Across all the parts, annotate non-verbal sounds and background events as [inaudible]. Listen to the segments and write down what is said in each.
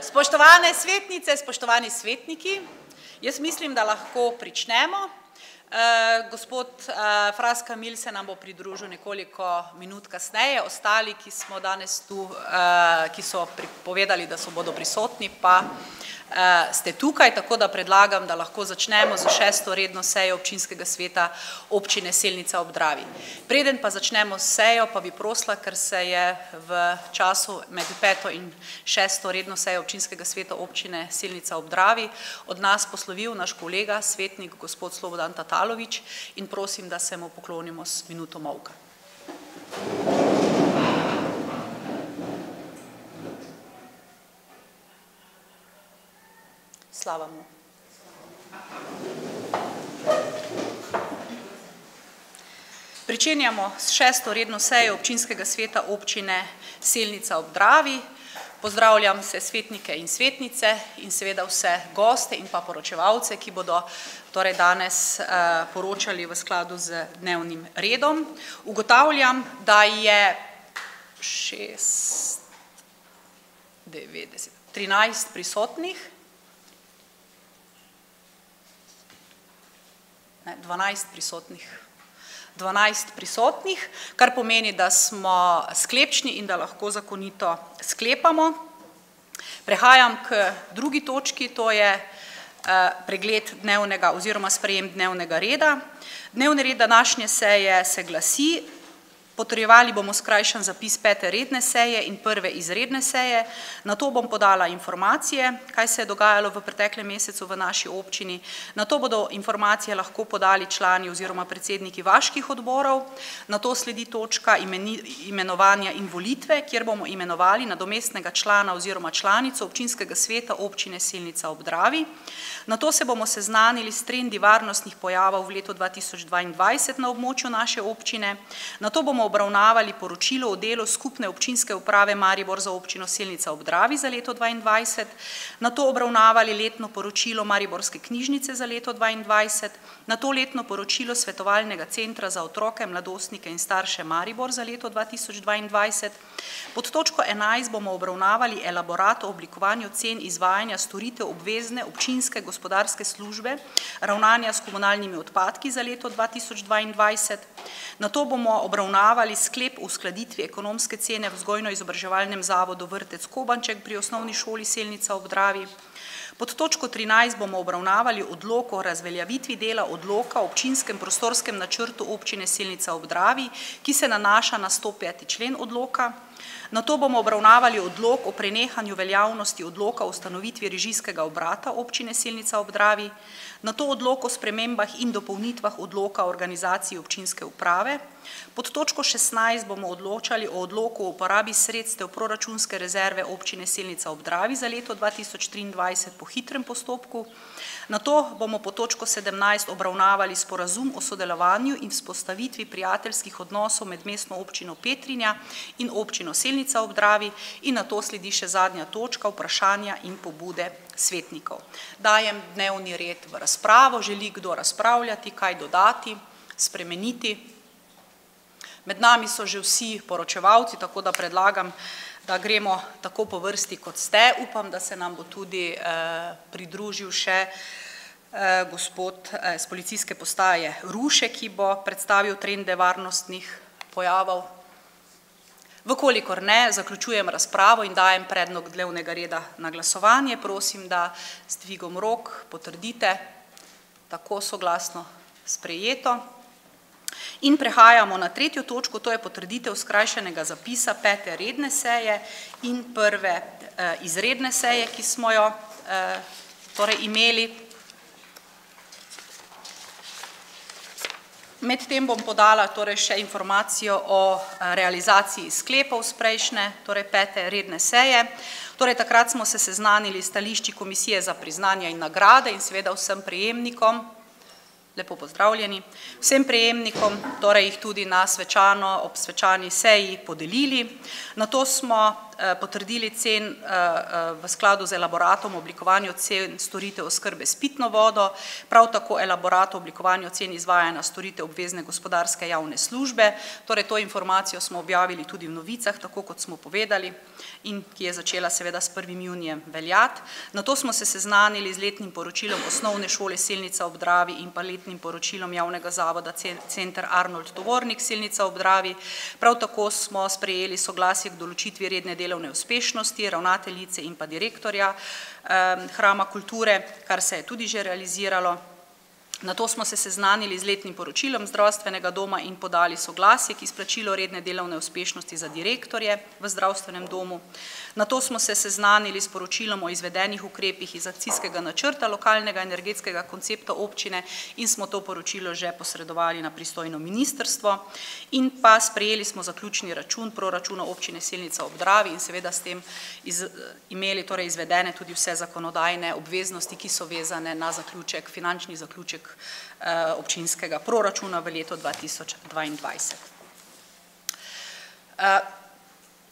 Spoštovane svetnice, spoštovani svetniki, jaz mislim, da lahko pričnemo. Uh, gospod uh, Fras Kamil se nam bo pridružil nekoliko minut kasneje, ostali, ki smo danes tu, uh, ki so povedali, da so bodo prisotni, pa ste tukaj, tako da predlagam, da lahko začnemo za šesto redno sejo občinskega sveta občine Selnica ob Dravi. Preden pa začnemo sejo, pa bi prosila, ker se je v času med peto in šesto redno sejo občinskega sveta občine Selnica ob Dravi od nas poslovil naš kolega, svetnik gospod Slobodan Tatalovič in prosim, da se mu poklonimo s minuto molka. Thank you. Slava mu. Pričenjamo s šesto redno sejo občinskega sveta občine Selnica ob Dravi. Pozdravljam vse svetnike in svetnice in seveda vse goste in pa poročevalce, ki bodo torej danes uh, poročali v skladu z dnevnim redom. Ugotavljam, da je 6, 90, 13 prisotnih. 12 prisotnih. 12 prisotnih, kar pomeni, da smo sklepčni in da lahko zakonito sklepamo. Prehajam k drugi točki, to je eh, pregled dnevnega oziroma sprejem dnevnega reda. Dnevni red današnje seje se glasi, Potrjevali bomo skrajšan zapis pete redne seje in prve izredne seje, na to bom podala informacije, kaj se je dogajalo v preteklem mesecu v naši občini, na to bodo informacije lahko podali člani oziroma predsedniki vaških odborov, na to sledi točka imeni, imenovanja in volitve, kjer bomo imenovali nadomestnega člana oziroma članico občinskega sveta občine Silnica ob Dravi, na to se bomo seznanili s trendi varnostnih pojavov v letu 2022 na območju naše občine, na to bomo obravnavali poročilo o delu skupne občinske uprave Maribor za občino Selnica ob Dravi za leto 2022, na to obravnavali letno poročilo Mariborske knjižnice za leto 2022, na to letno poročilo Svetovalnega centra za otroke, mladostnike in starše Maribor za leto 2022. Pod točko 11 bomo obravnavali elaborat o oblikovanju cen izvajanja storitev obvezne občinske gospodarske službe, ravnanja s komunalnimi odpadki za leto 2022. Na to bomo obravnavali obravnavali sklep o uskladitvi ekonomske cene v vzgojno-izobraževalnem zavodu Vrtec Kobanček pri osnovni šoli Selnica ob Dravi. Pod točko 13 bomo obravnavali odlok o razveljavitvi dela odloka o občinskem prostorskem načrtu občine Selnica ob Dravi, ki se nanaša na 105. člen odloka. Na to bomo obravnavali odlok o prenehanju veljavnosti odloka o ustanovitvi režijskega obrata občine Selnica ob Dravi, na to odlok o spremembah in dopolnitvah odloka o organizaciji občinske uprave. Pod točko 16 bomo odločali o odloku o uporabi sredstev proračunske rezerve občine Selnica ob Dravi za leto 2023 po hitrem postopku. Na to bomo po točko 17 obravnavali sporazum o sodelovanju in vzpostavitvi prijateljskih odnosov med mestno občino Petrinja in občino Selnica ob Dravi in na to sledi še zadnja točka vprašanja in pobude svetnikov. Dajem dnevni red v razpravo, želi kdo razpravljati, kaj dodati, spremeniti. Med nami so že vsi poročevalci, tako da predlagam, da gremo tako po vrsti, kot ste. Upam, da se nam bo tudi eh, pridružil še eh, gospod z eh, policijske postaje Ruše, ki bo predstavil trende varnostnih pojavov. Vkolikor ne, zaključujem razpravo in dajem predlog dnevnega reda na glasovanje. Prosim, da s dvigom rok potrdite tako soglasno sprejeto. In prehajamo na tretjo točko, to je potrditev skrajšanega zapisa pete redne seje in prve eh, izredne seje, ki smo jo eh, torej imeli. Medtem bom podala torej še informacijo o eh, realizaciji sklepov z prejšnje, torej pete redne seje. Torej takrat smo se seznanili stališči Komisije za priznanje in nagrade in seveda vsem prejemnikom lepo pozdravljeni. Vsem prejemnikom, torej jih tudi na svečano, ob svečani seji podelili. Na to smo potrdili cen eh, eh, v skladu z elaboratom oblikovanju cen storitev oskrbe s pitno vodo, prav tako elaborat oblikovanju cen izvajanja storitev obvezne gospodarske javne službe, torej to informacijo smo objavili tudi v novicah, tako kot smo povedali in ki je začela seveda s 1. junijem veljati. Na to smo se seznanili z letnim poročilom osnovne šole Selnica ob Dravi in pa letnim poročilom javnega zavoda Center Arnold Tovornik Silnica ob Dravi. Prav tako smo sprejeli soglasje k določitvi redne delovne uspešnosti, ravnateljice in pa direktorja eh, Hrama kulture, kar se je tudi že realiziralo. Na to smo se seznanili z letnim poročilom zdravstvenega doma in podali soglasje k izplačilo redne delovne uspešnosti za direktorje v zdravstvenem domu. Na to smo se seznanili s poročilom o izvedenih ukrepih iz akcijskega načrta lokalnega energetskega koncepta občine in smo to poročilo že posredovali na pristojno ministrstvo in pa sprejeli smo zaključni račun proračuna občine Selnica ob Dravi in seveda s tem iz, imeli torej izvedene tudi vse zakonodajne obveznosti, ki so vezane na zaključek, finančni zaključek eh, občinskega proračuna v letu 2022.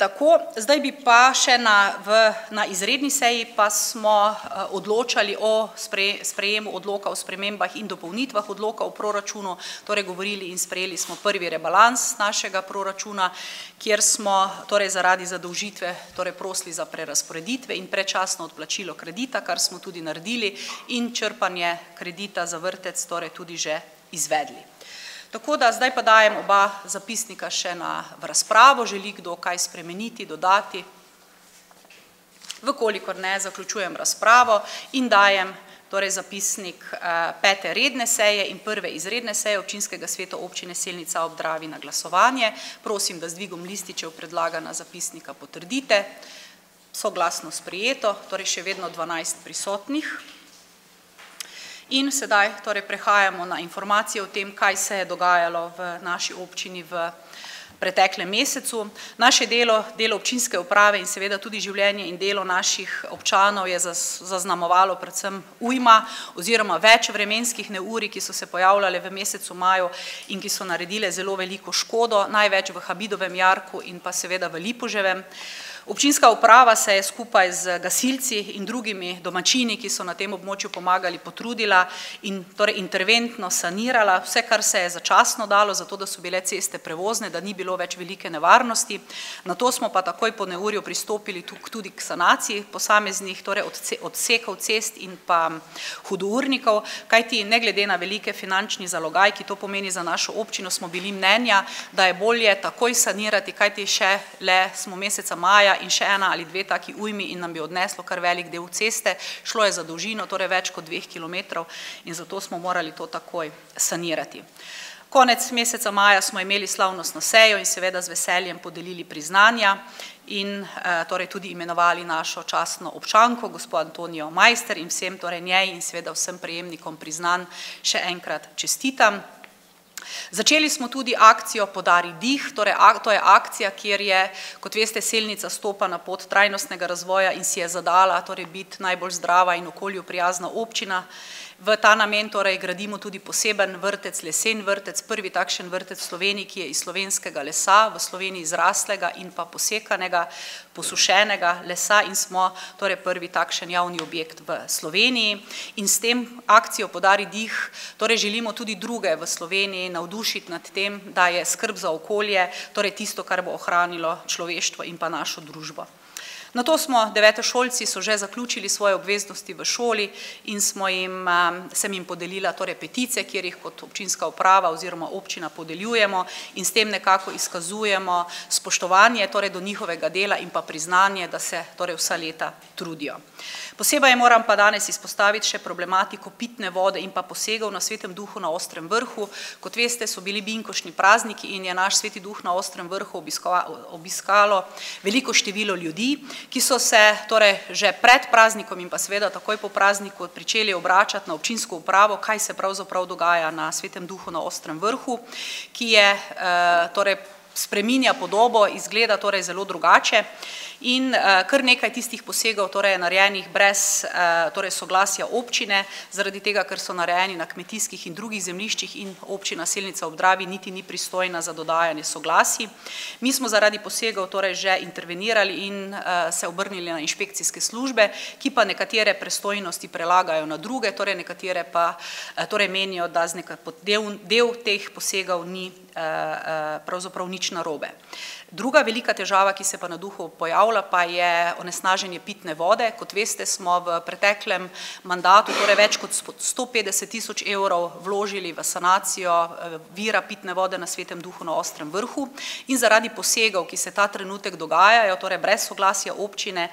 Eh, Tako, zdaj bi pa še na, v, na izredni seji pa smo uh, odločali o spre, sprejemu odloka o spremembah in dopolnitvah odloka o proračunu, torej govorili in sprejeli smo prvi rebalans našega proračuna, kjer smo torej zaradi zadolžitve torej prosili za prerasporeditve in prečasno odplačilo kredita, kar smo tudi naredili in črpanje kredita za vrtec torej tudi že izvedli. Tako da zdaj pa dajem oba zapisnika še na, razpravo, želi kdo kaj spremeniti, dodati. Vkolikor ne, zaključujem razpravo in dajem torej zapisnik eh, pete redne seje in prve izredne seje občinskega sveta občine Selnica ob Dravi na glasovanje. Prosim, da z dvigom lističev predlagana zapisnika potrdite. Soglasno sprijeto, torej še vedno 12 prisotnih. In sedaj torej prehajamo na informacije o tem, kaj se je dogajalo v naši občini v preteklem mesecu. Naše delo, delo občinske uprave in seveda tudi življenje in delo naših občanov je zaznamovalo predvsem ujma oziroma več vremenskih neuri, ki so se pojavljale v mesecu maju in ki so naredile zelo veliko škodo, največ v Habidovem jarku in pa seveda v Lipoževem. Občinska uprava se je skupaj z gasilci in drugimi domačini, ki so na tem območju pomagali, potrudila in torej interventno sanirala vse, kar se je začasno dalo, zato da so bile ceste prevozne, da ni bilo več velike nevarnosti. Na to smo pa takoj po neurju pristopili tudi k sanaciji posameznih torej odsekov cest in pa hudournikov, kajti ne glede na velike finančni zalogaj, ki to pomeni za našo občino, smo bili mnenja, da je bolje takoj sanirati, kajti še le smo meseca maja in še ena ali dve taki ujmi in nam bi odneslo kar velik del ceste, šlo je za dolžino, torej več kot dveh kilometrov in zato smo morali to takoj sanirati. Konec meseca maja smo imeli slavnostno sejo in seveda z veseljem podelili priznanja in eh, torej tudi imenovali našo častno občanko, gospod Antonijo Majster in vsem torej njej in seveda vsem prejemnikom priznan še enkrat čestitam. Začeli smo tudi akcijo Podari dih, torej to je akcija, kjer je, kot veste, selnica stopa na pot trajnostnega razvoja in si je zadala torej biti najbolj zdrava in okolju prijazna občina. V ta namen torej gradimo tudi poseben vrtec, lesen vrtec, prvi takšen vrtec v Sloveniji, ki je iz slovenskega lesa, v Sloveniji izraslega in pa posekanega, posušenega lesa in smo torej prvi takšen javni objekt v Sloveniji. In s tem akcijo Podari dih, torej želimo tudi druge v Sloveniji navdušiti nad tem, da je skrb za okolje, torej tisto, kar bo ohranilo človeštvo in pa našo družbo. Na to smo devetošolci so že zaključili svoje obveznosti v šoli in smo jim, sem jim podelila torej petice, kjer jih kot občinska uprava oziroma občina podeljujemo in s tem nekako izkazujemo spoštovanje torej do njihovega dela in pa priznanje, da se torej vsa leta trudijo. Posebej moram pa danes izpostaviti še problematiko pitne vode in pa posegov na svetem duhu na Ostrem vrhu. Kot veste, so bili binkošni prazniki in je naš sveti duh na Ostrem vrhu obiskalo veliko število ljudi, ki so se torej že pred praznikom in pa seveda takoj po prazniku pričeli obračati na občinsko upravo, kaj se pravzaprav dogaja na svetem duhu na Ostrem vrhu, ki je eh, torej spreminja podobo, izgleda torej zelo drugače in uh, kar nekaj tistih posegov torej je narejenih brez uh, torej soglasja občine, zaradi tega, ker so narejeni na kmetijskih in drugih zemljiščih in občina Selnica ob Dravi niti ni pristojna za dodajanje soglasi. Mi smo zaradi posegov torej že intervenirali in uh, se obrnili na inšpekcijske službe, ki pa nekatere prestojnosti prelagajo na druge, torej nekatere pa torej menijo, da z nekaj del, del teh posegov ni pravzaprav nič narobe. Druga velika težava, ki se pa na duhu pojavlja, pa je onesnaženje pitne vode. Kot veste, smo v preteklem mandatu torej več kot 150 tisoč evrov vložili v sanacijo eh, vira pitne vode na Svetem duhu na Ostrem vrhu in zaradi posegov, ki se ta trenutek dogajajo, torej brez soglasja občine,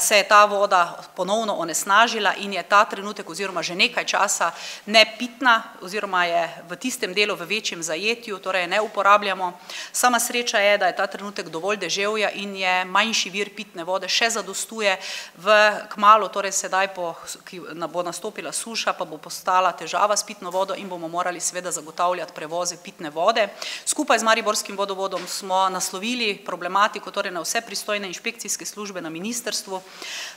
se je ta voda ponovno onesnažila in je ta trenutek oziroma že nekaj časa nepitna oziroma je v tistem delu v večjem zajetju, torej ne uporabljamo. Sama sreča je, da je ta trenutek dovolj deževja in je manjši vir pitne vode še zadostuje v kmalu, torej sedaj, po, ki bo nastopila suša, pa bo postala težava s pitno vodo in bomo morali seveda zagotavljati prevoze pitne vode. Skupaj z Mariborskim vodovodom smo naslovili problematiko torej na vse pristojne inšpekcijske službe na ministrstvu, ministrstvu,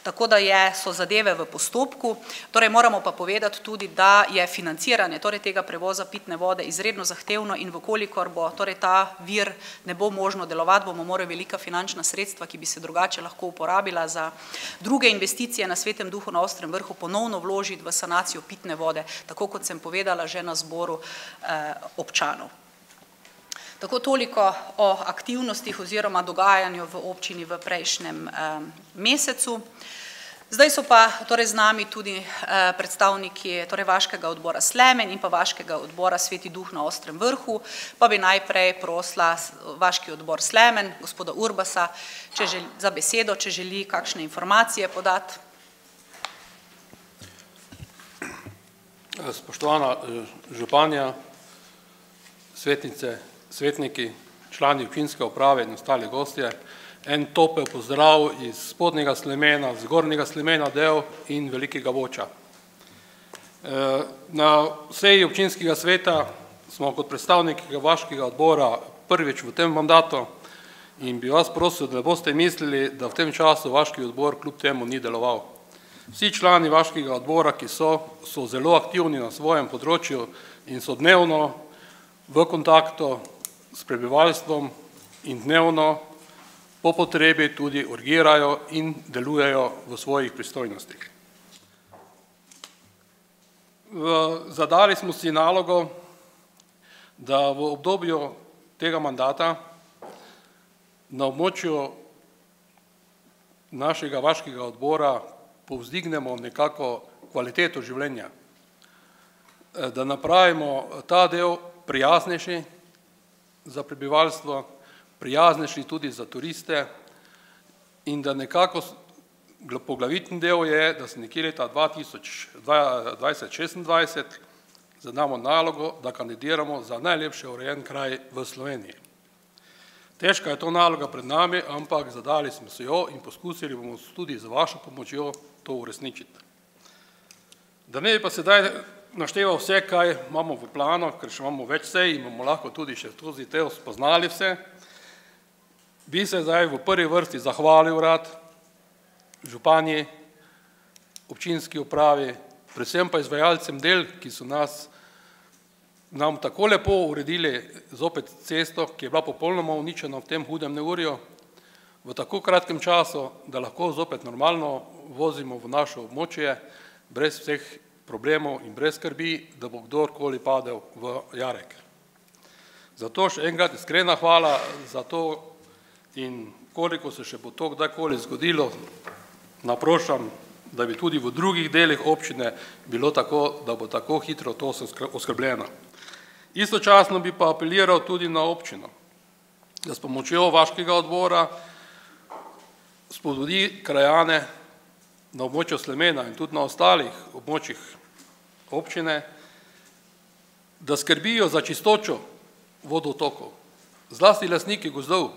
tako da je, so zadeve v postopku. Torej moramo pa povedati tudi, da je financiranje torej tega prevoza pitne vode izredno zahtevno in vkolikor bo torej ta vir ne bo možno delovati, bomo morali velika finančna sredstva, ki bi se drugače lahko uporabila za druge investicije na Svetem duhu na Ostrem vrhu, ponovno vložiti v sanacijo pitne vode, tako kot sem povedala že na zboru eh, občanov. Tako toliko o aktivnostih oziroma dogajanju v občini v prejšnjem eh, mesecu. Zdaj so pa torej z nami tudi eh, predstavniki torej Vaškega odbora Slemen in pa Vaškega odbora Sveti duh na Ostrem vrhu, pa bi najprej prosla Vaški odbor Slemen, gospoda Urbasa, če želi, za besedo, če želi kakšne informacije podati. Spoštovana eh, županja, svetnice, svetniki, člani občinske uprave in ostali gostje, en topel pozdrav iz spodnjega slemena, zgornjega slemena del in velikega voča. E, na seji občinskega sveta smo kot predstavniki vaškega odbora prvič v tem mandatu in bi vas prosil, da ne boste mislili, da v tem času vaški odbor kljub temu ni deloval. Vsi člani vaškega odbora, ki so, so zelo aktivni na svojem področju in so dnevno v kontaktu s prebivalstvom in dnevno po potrebi tudi urgirajo in delujejo v svojih pristojnostih. Zadali smo si nalogo, da v obdobju tega mandata na območju našega vaškega odbora povzdignemo nekako kvaliteto življenja, da napravimo ta del prijaznejši, za prebivalstvo, prijaznejši tudi za turiste in da nekako poglavitni del je, da se nekje leta 2026 zadamo nalogo, da kandidiramo za najlepše urejen kraj v Sloveniji. Težka je to naloga pred nami, ampak zadali smo se jo in poskusili bomo tudi z vašo pomočjo to uresničiti. Da ne bi pa sedaj našteval vse, kaj imamo v planu, ker še imamo več sej in bomo lahko tudi še skozi te spoznali vse, bi se zdaj v prvi vrsti zahvalil rad županji, občinski upravi, predvsem pa izvajalcem del, ki so nas nam tako lepo uredili zopet cesto, ki je bila popolnoma uničena v tem hudem neurju, v tako kratkem času, da lahko zopet normalno vozimo v našo območje, brez vseh problemov in brez skrbi, da bo kdorkoli padel v jarek. Zato še enkrat iskrena hvala za to in koliko se še bo to kdajkoli zgodilo, naprošam, da bi tudi v drugih delih občine bilo tako, da bo tako hitro to oskrbljeno. Istočasno bi pa apeliral tudi na občino, da s pomočjo vaškega odbora spodbudi krajane na območju Slemena in tudi na ostalih območjih občine, da skrbijo za čistočo vodotokov, zlasti lasniki gozdov,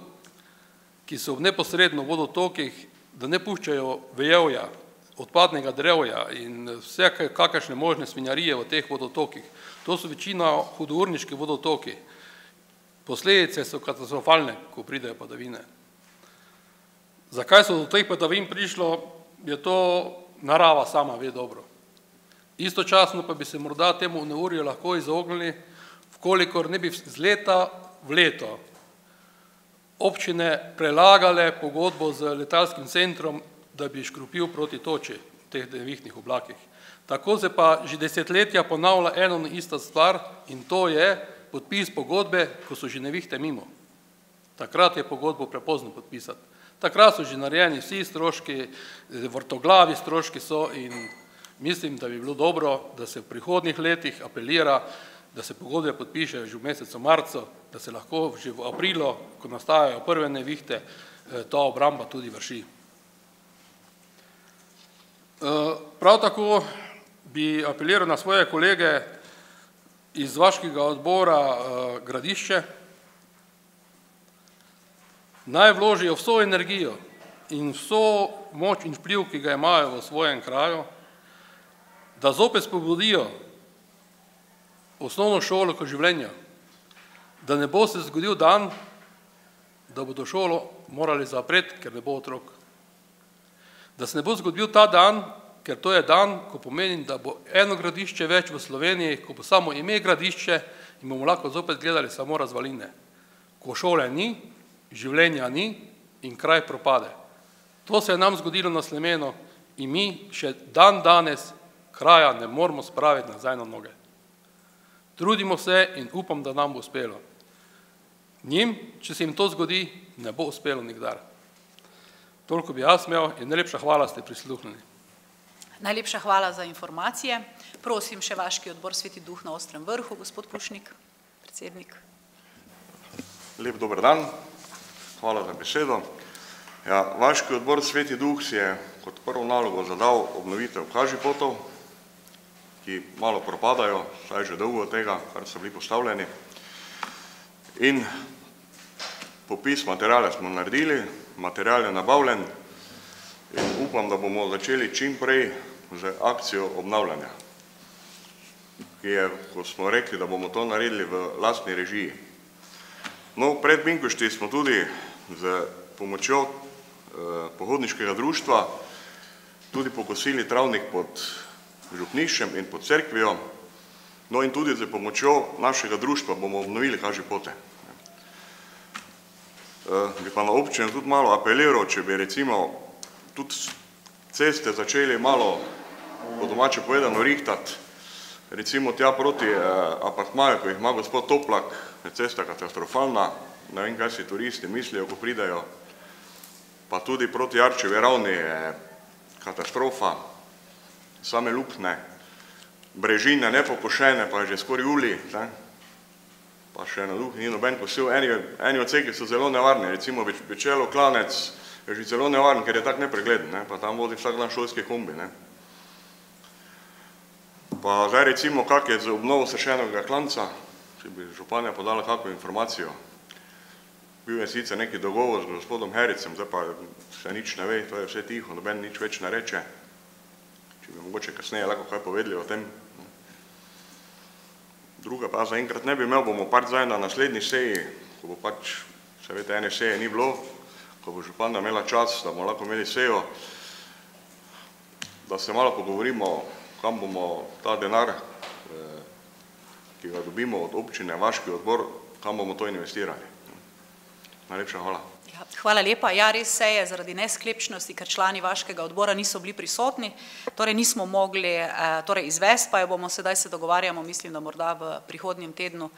ki so v neposredno vodotokih, da ne puščajo vejevja, odpadnega drevja in vse kakršne možne svinjarije v teh vodotokih. To so večina hudourniški vodotoki Posledice so katastrofalne, ko pridejo padavine. Zakaj so do teh padavin prišlo, je to narava sama ve dobro. Istočasno pa bi se morda temu neurju lahko izognili, vkolikor ne bi z leta v leto občine prelagale pogodbo z letalskim centrom, da bi škropil proti toči v teh nevihtnih oblakih. Tako se pa že desetletja ponavlja eno in ista stvar in to je podpis pogodbe, ko so že nevihte mimo. Takrat je pogodbo prepozno podpisati. Takrat so že narejeni vsi stroški, vrtoglavi stroški so in mislim, da bi bilo dobro, da se v prihodnih letih apelira, da se pogodbe podpišejo že v mesecu marcu, da se lahko že v aprilu, ko nastajajo prve nevihte, ta obramba tudi vrši. Prav tako bi apeliral na svoje kolege iz vaškega odbora Gradišče, naj vložijo vso energijo in vso moč in vpliv, ki ga imajo v svojem kraju, da zopet spodbudijo osnovno šolo k življenju, da ne bo se zgodil dan, da bodo šolo morali zapreti, ker ne bo otrok. Da se ne bo zgodil ta dan, ker to je dan, ko pomeni, da bo eno Gradišče več v Sloveniji, ko bo samo ime Gradišče in bomo lahko zopet gledali samo razvaline. Ko šole ni, življenja ni in kraj propade. To se je nam zgodilo na Sljemenu in mi še dandanes kraja ne moremo spraviti nazaj na noge. Trudimo se in upam, da nam bo uspelo. Njim, če se jim to zgodi, ne bo uspelo nikdar. Toliko bi jaz imel in najlepša hvala, ste prisluhnili. Najlepša hvala za informacije. Prosim še vaški odbor Sveti duh na Ostrem vrhu, gospod Pušnik, predsednik. Lep dober dan, hvala za besedo. Ja, vaški odbor Sveti duh si je kot prvo nalogo zadal obnovitev kažipotov, ki malo propadajo, saj že dolgo tega, kar so bili postavljeni. In popis materiala smo naredili, material je nabavljen in upam, da bomo začeli čim prej z akcijo obnavljanja, ki je, ko smo rekli, da bomo to naredili v lastni režiji. No, pred Binkošti smo tudi s pomočjo pohodniškega društva tudi pokosili travnik pod župniščem in pod cerkvijo, no in tudi s pomočjo našega društva bomo obnovili Kažipote. Bi pa na občino tudi malo apeliral, če bi recimo tudi ceste začeli malo po domače povedano rihtati, recimo tja proti apartmaju, ko jih ima gospod Toplak, je cesta katastrofalna, ne vem, kaj si turisti mislijo, ko pridejo, pa tudi proti Jarčevi ravni je katastrofa, same luknje, brežine nepokošene, pa je že skoraj uli, ne, pa še na ni noben kosil, eni, eni odseki so zelo nevarni, recimo Bečelo-Klanec je že zelo nevaren, ker je tako nepregleden, ne, pa tam vozi vsak dan šolski kombi, ne. Pa zdaj recimo, kako je z obnovo sršenega klanca, če bi županja podala kako informacijo. Bil je sicer neki dogovor z gospodom Hericem, zdaj pa se nič ne ve, to je vse tiho, noben nič več ne reče. Bi mogoče kasneje lahko kaj povedali o tem. Druga pa zaenkrat ne bi imel, bomo pač zdaj na naslednji seji, ko bo pač, saj veste, ene seje ni bilo, ko bo županja imela čas, da bomo lahko imeli sejo, da se malo pogovorimo, kam bomo ta denar, ki ga dobimo od občine, vaški odbor, kam bomo to investirali. Najlepša hvala. Hvala lepa. Ja, res seje zaradi nesklepčnosti, ker člani vaškega odbora niso bili prisotni, torej nismo mogli torej izvesti, pa jo bomo sedaj se dogovarjamo, mislim, da morda v prihodnjem tednu,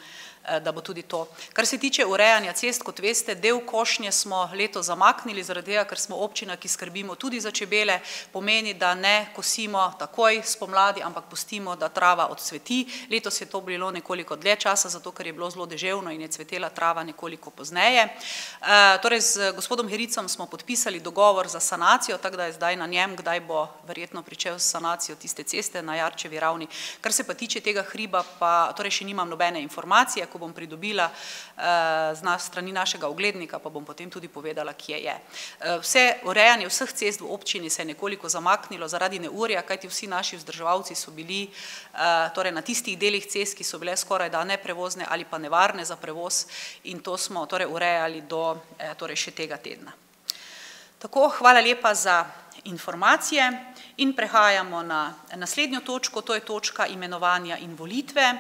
da bo tudi to. Kar se tiče urejanja cest, kot veste, del košnje smo letos zamaknili, zaradi tega, ker smo občina, ki skrbimo tudi za čebele, pomeni, da ne kosimo takoj spomladi, ampak pustimo, da trava odcveti. Letos je to bilo nekoliko dlje časa, zato ker je bilo zelo deževno in je cvetela trava nekoliko pozneje. Torej z gospodom Hericom smo podpisali dogovor za sanacijo, tako da je zdaj na njem, kdaj bo verjetno pričel s sanacijo tiste ceste na Jarčevi ravni. Kar se pa tiče tega hriba, pa torej še nimam nobene informacije, ko bom pridobila z nas strani našega oglednika, pa bom potem tudi povedala, kje je. Vse urejanje vseh cest v občini se je nekoliko zamaknilo zaradi neurja, kajti vsi naši vzdrževalci so bili torej na tistih delih cest, ki so bile skorajda neprevozne ali pa nevarne za prevoz in to smo torej urejali do torej še tega tedna. Tako, hvala lepa za informacije in prehajamo na naslednjo točko, to je točka imenovanja in volitve.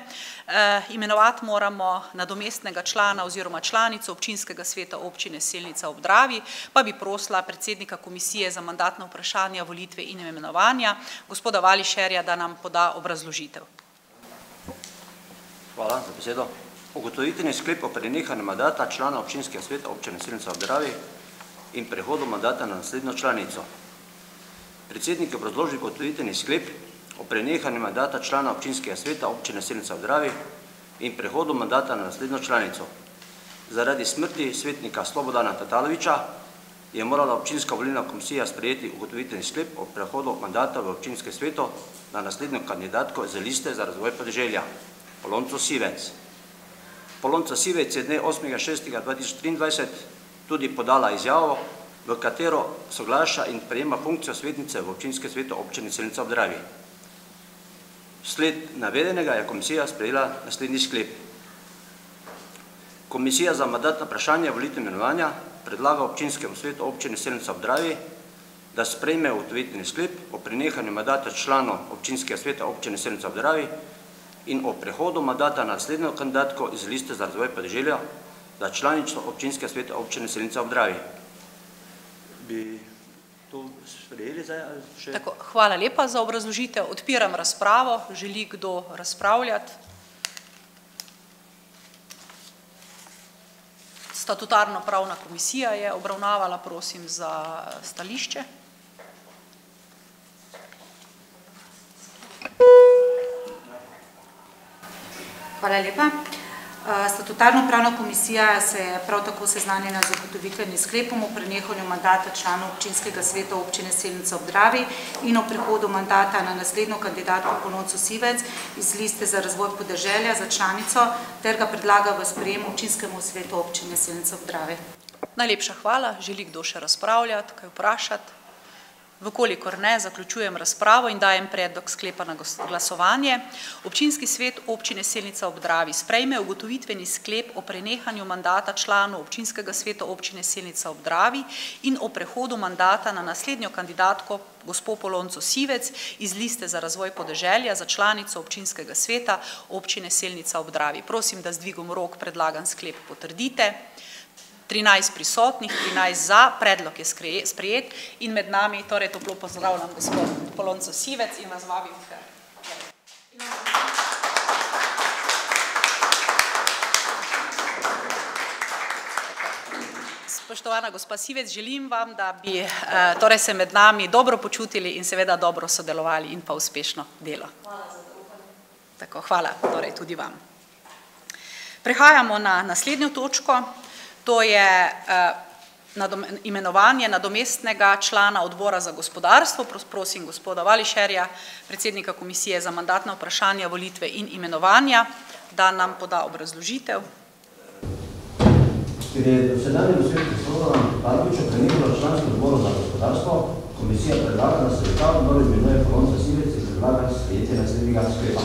Imenovati moramo nadomestnega člana oziroma članico občinskega sveta občine Selnica ob Dravi, pa bi prosila predsednika komisije za mandatna vprašanja, volitve in imenovanja, gospoda Vališerja, da nam poda obrazložitev. Hvala za besedo. Ugotovitveni sklep o prenehanju mandata člana občinskega sveta občine Selnica ob Dravi in prehodu mandata na naslednjo članico. Predsednik je obrazložil ugotovitveni sklep o prenehanju mandata člana občinskega sveta občine Selnica ob Dravi in prehodu mandata na naslednjo članico. Zaradi smrti svetnika Slobodana Tataloviča je morala občinska volilna komisija sprejeti ugotovitveni sklep o prehodu mandata v občinske svetu na naslednjo kandidatko z liste za razvoj podeželja, Polonco Sivec. Polonca Sivec je dne osmega šestega dva tisoč triindvajset tudi podala izjavo, v katero soglaša in prejema funkcijo svetnice v občinskem svetu občine Selnica ob Dravi. Vsled navedenega je komisija sprejela naslednji sklep. Komisija za mandatna vprašanja, volitve in imenovanja predlaga občinskemu svetu občine Selnica ob Dravi, da sprejme ugotovitveni sklep o prenehanju mandata članov občinskega sveta občine Selnica ob Dravi in o prehodu mandata na naslednjo kandidatko iz liste za razvoj podeželja za članico občinskega sveta občine Selnica ob Dravi. Bi to sprejeli zdaj ali še? Tako, hvala lepa za obrazložitev, odpiram razpravo, želi kdo razpravljati? Statutarno-pravna komisija je obravnavala, prosim za stališče. Hvala lepa. Statutarno-pravna komisija se je prav tako seznanjena z ugotovitvenim sklepom o prenehanju mandata članov občinskega sveta občine Selnica ob Dravi in o prehodu mandata na naslednjo kandidatko Polonco Sivec iz liste za razvoj podeželja za članico ter ga predlaga v sprejem občinskemu svetu občine Selnica ob Dravi. Najlepša hvala. Želi kdo še razpravljati, kaj vprašati? V kolikor ne, zaključujem razpravo in dajem predlog sklepa na glasovanje. Občinski svet občine Selnica ob Dravi sprejme ugotovitveni sklep o prenehanju mandata članov občinskega sveta občine Selnica ob Dravi in o prehodu mandata na naslednjo kandidatko gospo Polonco Sivec iz liste za razvoj podeželja za članico občinskega sveta občine Selnica ob Dravi. Prosim, da z dvigom rok predlagan sklep potrdite. Trinajst prisotnih, trinajst za, predlog je sprejet in med nami torej toplo pozdravljam gospo Polonco Sivec in vas vabim k Spoštovana gospa Sivec, želim vam, da bi torej se med nami dobro počutili in seveda dobro sodelovali in pa uspešno delo. Tako, hvala torej tudi vam. Prehajamo na naslednjo točko, to je imenovanje nadomestnega člana odbora za gospodarstvo, prosim gospoda Vališerja, predsednika komisije za mandatna vprašanja, volitve in imenovanja, da nam poda obrazložitev. Ker je dosedanjemu svetniku Slobodanu Tataloviču prenehalo članstvo v odboru za gospodarstvo, komisija predlaga, da se v ta odbor imenuje Polonca Sivec in predlaga sprejetje naslednjega sklepa.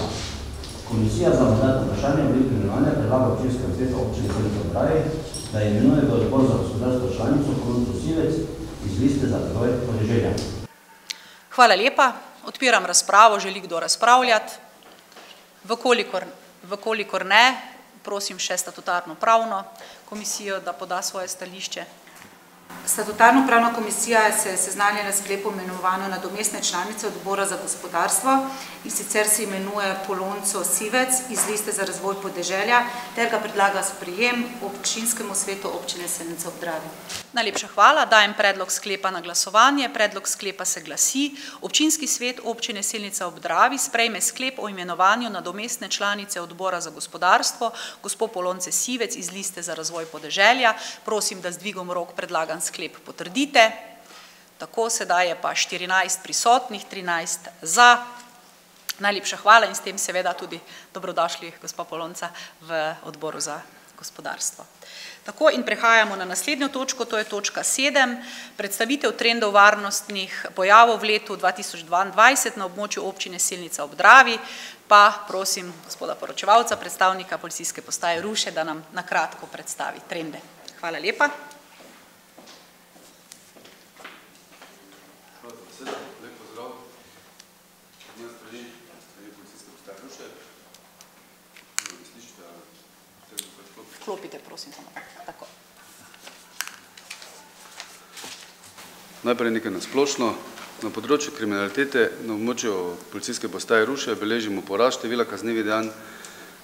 Komisija za mandatna vprašanja, volitve in imenovanja predlaga občinskemu svetu občine Selnica ob Dravi, da imenuje v odbor za gospodarstvo članico Polonco Sivec iz liste za razvoj podeželja. Hvala lepa. Odpiram razpravo, želi kdo razpravljati? V kolikor, v kolikor ne, prosim še statutarno-pravno komisijo, da poda svoje stališče. Statutarno-pravna komisija se je seznanila s sklepom o imenovanju nadomestne članice odbora za gospodarstvo, in sicer se imenuje Polonco Sivec iz liste za razvoj podeželja ter ga predlaga sprejem občinskemu svetu občine Selnica ob Dravi. Najlepša hvala. Dajem predlog sklepa na glasovanje. Predlog sklepa se glasi. Občinski svet občine Selnica ob Dravi sprejme sklep o imenovanju nadomestne članice odbora za gospodarstvo, gospod Polonce Sivec iz liste za razvoj podeželja. Prosim, da z dvigom rok predlagan sklep potrdite. Tako sedaj je pa 14 prisotnih, 13 za. Najlepša hvala in s tem seveda tudi dobrodošli, gospod Polonca, v odboru za gospodarstvo. Tako in prehajamo na naslednjo točko, to je točka sedem, predstavitev trendov varnostnih pojavov v letu 2022 na območju občine Selnica ob Dravi, pa prosim gospoda poročevalca, predstavnika policijske postaje Ruše, da nam na kratko predstavi trende. Hvala lepa. Vklopite, prosim, samo tako. Najprej nekaj na splošno. Na področju kriminalitete na območju policijske postaje Ruše beležimo porast števila kaznivih dejanj,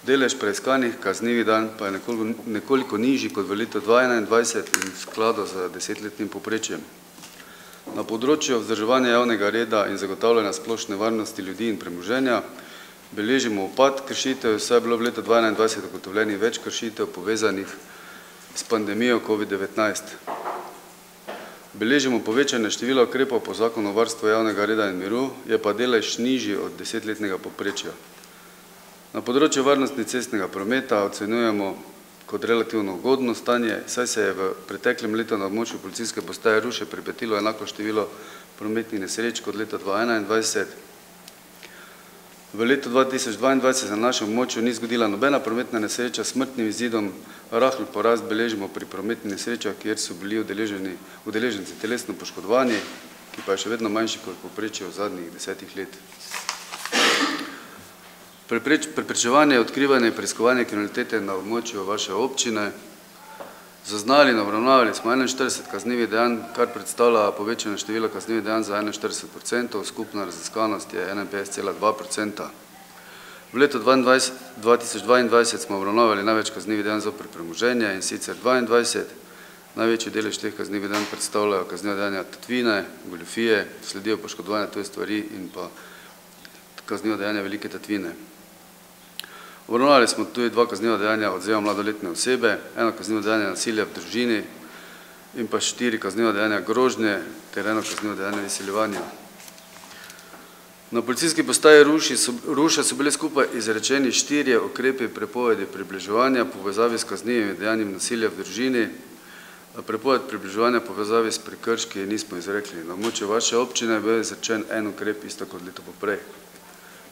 delež preiskanih kaznivih dejanj pa je nekoliko, nekoliko nižji kot v letu dva enaindvajset in v skladu z desetletnim povprečjem. Na področju vzdrževanja javnega reda in zagotavljanja splošne varnosti ljudi in premoženja beležimo upad kršitev, saj je bilo v letu dva enaindvajset ugotovljenih več kršitev, povezanih s pandemijo covid-devetnajst. Beležimo povečanje števila ukrepov po zakonu o varstvu javnega reda in miru, je pa delež nižji od desetletnega povprečja. Na področju varnosti cestnega prometa ocenjujemo kot relativno ugodno stanje, saj se je v preteklem letu na območju policijske postaje Ruše pripetilo enako število prometnih nesreč kot leta dva enaindvajset. V letu dva tisoč dvaindvajset se na našem območju ni zgodila nobena prometna nesreča smrtnim izidom, rahel porast beležimo pri prometnih nesrečah, kjer so bili udeleženi, udeleženci telesno poškodovani, ki pa je še vedno manjši kot povprečje v zadnjih desetih let. preprečevanje, odkrivanje, preiskovanje kriminalitete na območju vaše občine. Zaznali in obravnavali smo enainštirideset kaznivih dejanj, kar predstavlja povečanje števila kaznivih dejanj za enainštirideset procentov, skupna raziskanost je enainpetdeset cela dva procenta. V letu dvaindvajset, dva tisoč dvaindvajset smo obravnavali največ kaznivih dejanj zoper premoženje, in sicer dvaindvajset, največji delež teh kaznivih dejanj predstavljajo kazniva dejanja tatvine, goljufije, sledijo poškodovanja tuje stvari in pa kazniva dejanja velike tatvine. Obravnavali smo tudi dva kazniva dejanja odvzema mladoletne osebe, eno kaznivo dejanje nasilja v družini in pa štiri kazniva dejanja grožnje ter eno kaznivo dejanje izsiljevanja. Na policijski postaji Ruši so, Ruše so bili skupaj izrečeni štirje ukrepi prepovedi približevanja povezavi s kaznivimi dejanji nasilja v družini. Prepoved približevanja povezavi s prekrški nismo izrekli. Na območju vaše občine je bil izrečen en ukrep, isto kot leto poprej.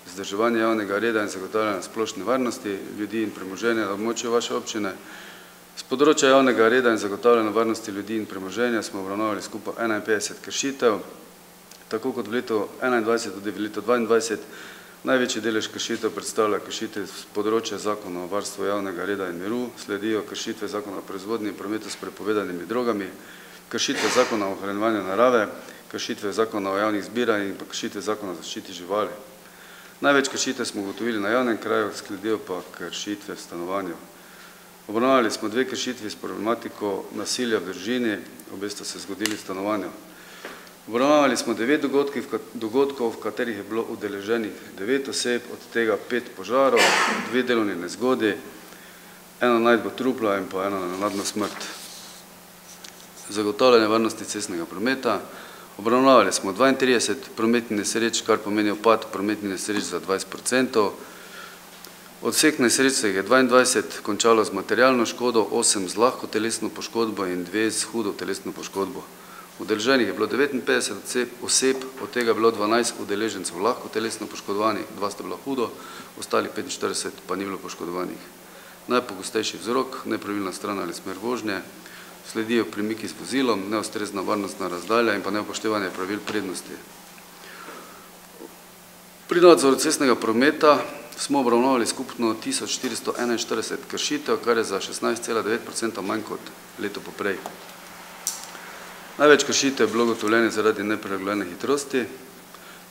Vzdrževanje javnega reda in zagotavljanje splošne varnosti ljudi in premoženja na območju vaše občine. S področja javnega reda in zagotavljanja varnosti ljudi in premoženja smo obravnavali skupaj enainpetdeset kršitev, tako kot v letu enaindvajset tudi v letu dvaindvajset. Največji delež kršitev predstavlja kršitve s področja zakona o varstvu javnega reda in miru, sledijo kršitve zakona o proizvodnji in prometu s prepovedanimi drogami, kršitve zakona o ohranjevanju narave, kršitve zakona o javnih zbiranjih in pa kršitve zakona o zaščiti živali. Največ kršitev smo ugotovili na javnem kraju, sledijo pa kršitve v stanovanju. Obravnavali smo dve kršitvi s problematiko nasilja v družini, obe sta se zgodili v stanovanju. Obravnavali smo devet dogodkih, dogodkov, v katerih je bilo udeleženih devet oseb, od tega pet požarov, dve delovni nezgodi, eno najdbo trupla in pa eno nenadno smrt. Zagotavljanje varnosti cestnega prometa. Obravnavali smo dvaintrideset prometnih nesreč, kar pomeni upad prometnih nesreč za dvajset procentov. Od vseh nesreč se jih je dvaindvajset končalo z materialno škodo, osem z lahko telesno poškodbo in dve s hudo telesno poškodbo. Udeleženih je bilo devetinpetdeset oseb, od tega je bilo dvanajst udeležencev lahko telesno poškodovanih, dva sta bila hudo, ostalih petinštirideset pa ni bilo poškodovanih. Najpogostejši vzrok, nepravilna stran ali smer vožnje, sledijo premiki z vozilom, neustrezna varnostna razdalja in pa neupoštevanje pravil prednosti. Pri nadzoru cestnega prometa smo obravnavali skupno tisoč štiristo enainštirideset kršitev, kar je za šestnajst cela devet procenta manj kot leto poprej. Največ kršitev je bilo ugotovljenih zaradi neprilagojene hitrosti,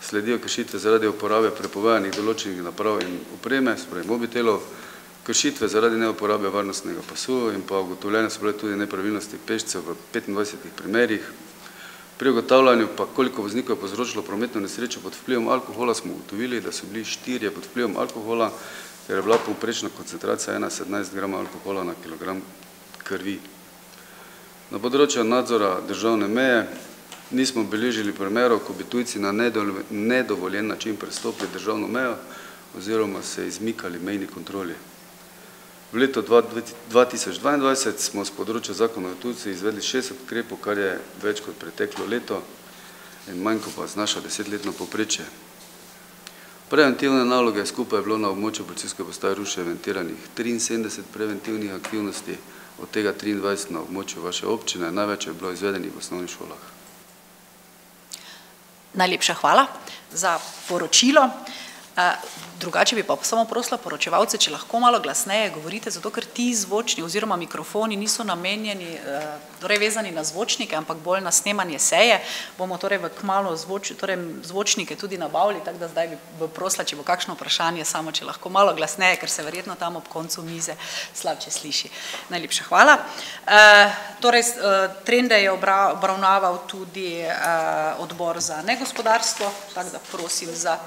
sledijo kršitve zaradi uporabe prepovedanih določenih naprav in opreme, pravi mobitelov, kršitve zaradi neuporabe varnostnega pasu in pa ugotovljene so bile tudi nepravilnosti pešcev v 25 primerih. Pri ugotavljanju pa, koliko voznikov je povzročilo prometno nesrečo pod vplivom alkohola, smo ugotovili, da so bili štirje pod vplivom alkohola, ker je bila povprečna koncentracija 1,17 grama alkohola na kilogram krvi. Na področju nadzora državne meje nismo beležili primerov, ko bi tujci na nedovoljen način prestopili državno mejo oziroma se izmikali mejni kontroli. V letu 2022 smo s področja zakona o tujci izvedli šest ukrepov, kar je več kot preteklo leto in manj kot pa znaša desetletno poprečje. Preventivne naloge skupaj je bilo na območju policijske postaje Ruše eventiranih 73 preventivnih aktivnosti, od tega 23 na območju vaše občine, največ je bilo izvedenih v osnovnih šolah. Najlepša hvala za poročilo. Drugače bi pa samo prosila poročevalce, če lahko malo glasneje govorite, zato ker ti zvočni oziroma mikrofoni niso namenjeni, torej vezani na zvočnike, ampak bolj na snemanje seje. Bomo torej v kmalu torej zvočnike tudi nabavili, tako da zdaj bi prosila, če bo kakšno vprašanje, samo če lahko malo glasneje, ker se verjetno tam ob koncu mize slabše sliši. Najlepša hvala. Torej trende je obravnaval tudi odbor za negospodarstvo, tako da prosim za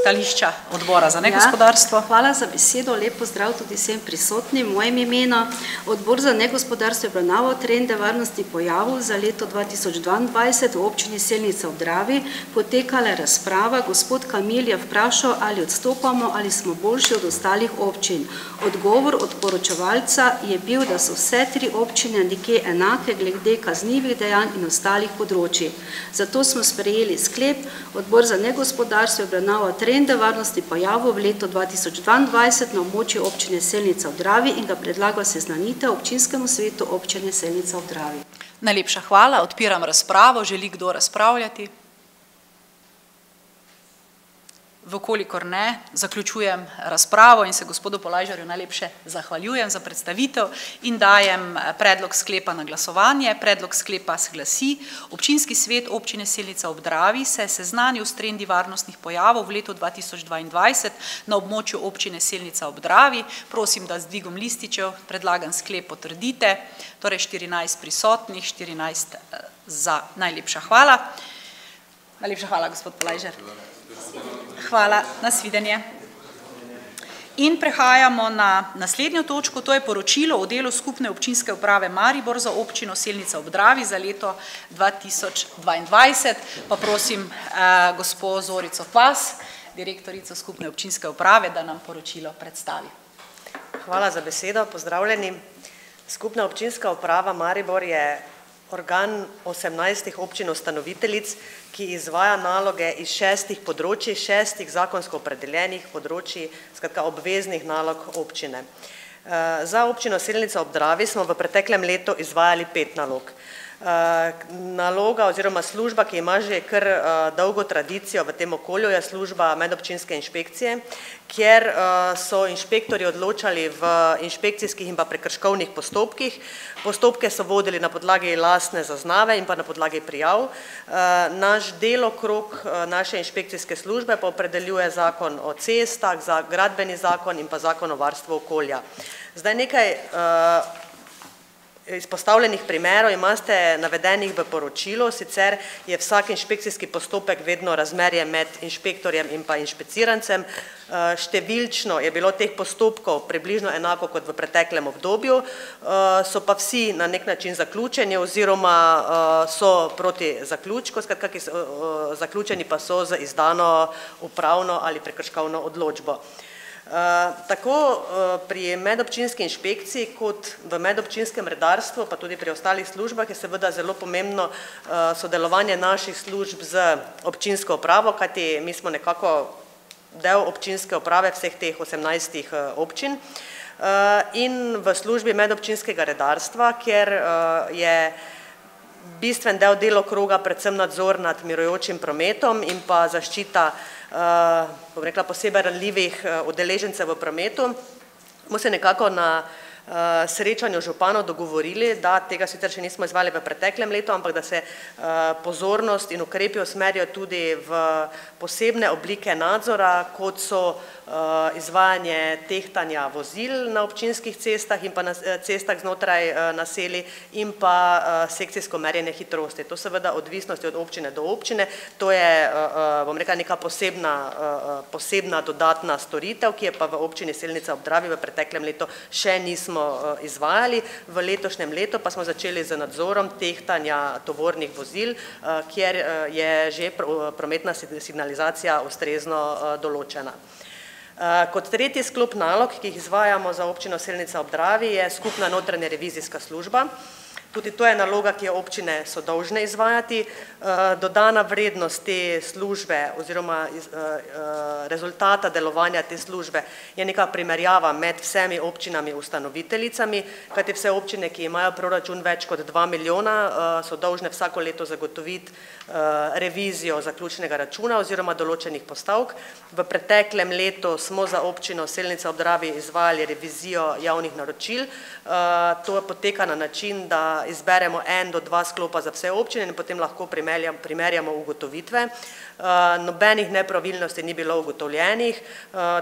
stališča odbora za negospodarstvo. Ja, hvala za besedo, lep pozdrav tudi vsem prisotnim v mojem imenu. Odbor za negospodarstvo je obravnaval trende varnosti pojavov za leto dva tisoč dvaindvajset v občini Selnica ob Dravi, potekala je razprava, gospod Kamil je vprašal, ali odstopamo ali smo boljši od ostalih občin. Odgovor od poročevalca je bil, da so vse tri občine nekje enake glede kaznivih dejanj in ostalih področij. Zato smo sprejeli sklep, odbor za negospodarstvo je obravnaval trende varnosti pojavov v letu dva tisoč dvaindvajset na območju občine Selnica ob Dravi in ga predlagal seznanitev občinskemu svetu občine Selnica ob Dravi. Najlepša hvala, odpiram razpravo, želi kdo razpravljati? V kolikor ne, zaključujem razpravo in se gospodu Polajžarju najlepše zahvaljujem za predstavitev in dajem predlog sklepa na glasovanje. Predlog sklepa se glasi: Občinski svet občine Selnica ob Dravi se je seznanil s trendi varnostnih pojavov v letu dva tisoč dvaindvajset na območju občine Selnica ob Dravi. Prosim, da z dvigom lističev predlagan sklep potrdite. Torej štirinajst prisotnih, štirinajst za. Najlepša hvala. Najlepša hvala, gospod Polajžer. Hvala, nasvidenje. In prehajamo na naslednjo točko, to je poročilo o delu Skupne občinske uprave Maribor za občino Selnica ob Dravi za leto dva tisoč dvaindvajset. Pa prosim gospo Zorico Pas, direktorico Skupne občinske uprave, da nam poročilo predstavi. Hvala za besedo, pozdravljeni. Skupna občinska uprava Maribor je organ osemnajstih občin ustanoviteljic, ki izvaja naloge iz šestih področij, šestih zakonsko opredeljenih področij, skratka obveznih nalog občine. Za občino Selnica ob Dravi smo v preteklem letu izvajali pet nalog. Naloga oziroma služba, ki ima že kar dolgo tradicijo v tem okolju, je služba medobčinske inšpekcije, kjer so inšpektorji odločali v inšpekcijskih in pa prekrškovnih postopkih. Postopke so vodili na podlagi lastne zaznave in pa na podlagi prijav. Naš delokrog naše inšpekcijske službe pa opredeljuje Zakon o cestah, Gradbeni zakon in pa Zakon o varstvu okolja. Zdaj nekaj izpostavljenih primerov imate navedenih v poročilu, sicer je vsak inšpekcijski postopek vedno razmerje med inšpektorjem in pa inšpecirancem. Številčno je bilo teh postopkov približno enako kot v preteklem obdobju, so pa vsi na neki način zaključeni oziroma so proti zaključku, skratka, ki so zaključeni pa so z izdano upravno ali prekrškovno odločbo. Tako pri medobčinski inšpekciji kot v medobčinskem redarstvu pa tudi pri ostalih službah je seveda zelo pomembno sodelovanje naših služb z občinsko upravo, kajti mi smo nekako del občinske uprave vseh teh osemnajstih občin. In v službi medobčinskega redarstva, kjer je bistven del delokroga predvsem nadzor nad mirujočim prometom in pa zaščita, bom rekla, posebej ranljivih udeležencev v prometu, smo se nekako na srečanju županov dogovorili, da tega sicer še nismo izvali v preteklem letu, ampak da se pozornost in ukrepi usmerijo tudi v posebne oblike nadzora, kot so izvajanje tehtanja vozil na občinskih cestah in pa na cestah znotraj naselij in pa sekcijsko merjenje hitrosti. To seveda odvisnosti od občine do občine, to je, bom rekla, neka posebna, posebna dodatna storitev, ki je pa v občini Selnica ob Dravi v preteklem letu še nismo izvajali. V letošnjem letu pa smo začeli z nadzorom tehtanja tovornih vozil, kjer je že prometna signalizacija ustrezno določena. Kot tretji sklop nalog, ki jih izvajamo za občino Selnica ob Dravi, je skupna notranja revizijska služba. Tudi to je naloga, ki jo občine so dolžne izvajati. Dodana vrednost te službe oziroma rezultata delovanja te službe je neka primerjava med vsemi občinami ustanoviteljicami, kajti vse občine, ki imajo proračun več kot dva milijona, so dolžne vsako leto zagotoviti revizijo zaključnega računa oziroma določenih postavk. V preteklem letu smo za občino Selnica ob Dravi izvajali revizijo javnih naročil. To poteka na način, da izberemo en do dva sklopa za vse občine in potem lahko primerjamo ugotovitve. Nobenih nepravilnosti ni bilo ugotovljenih,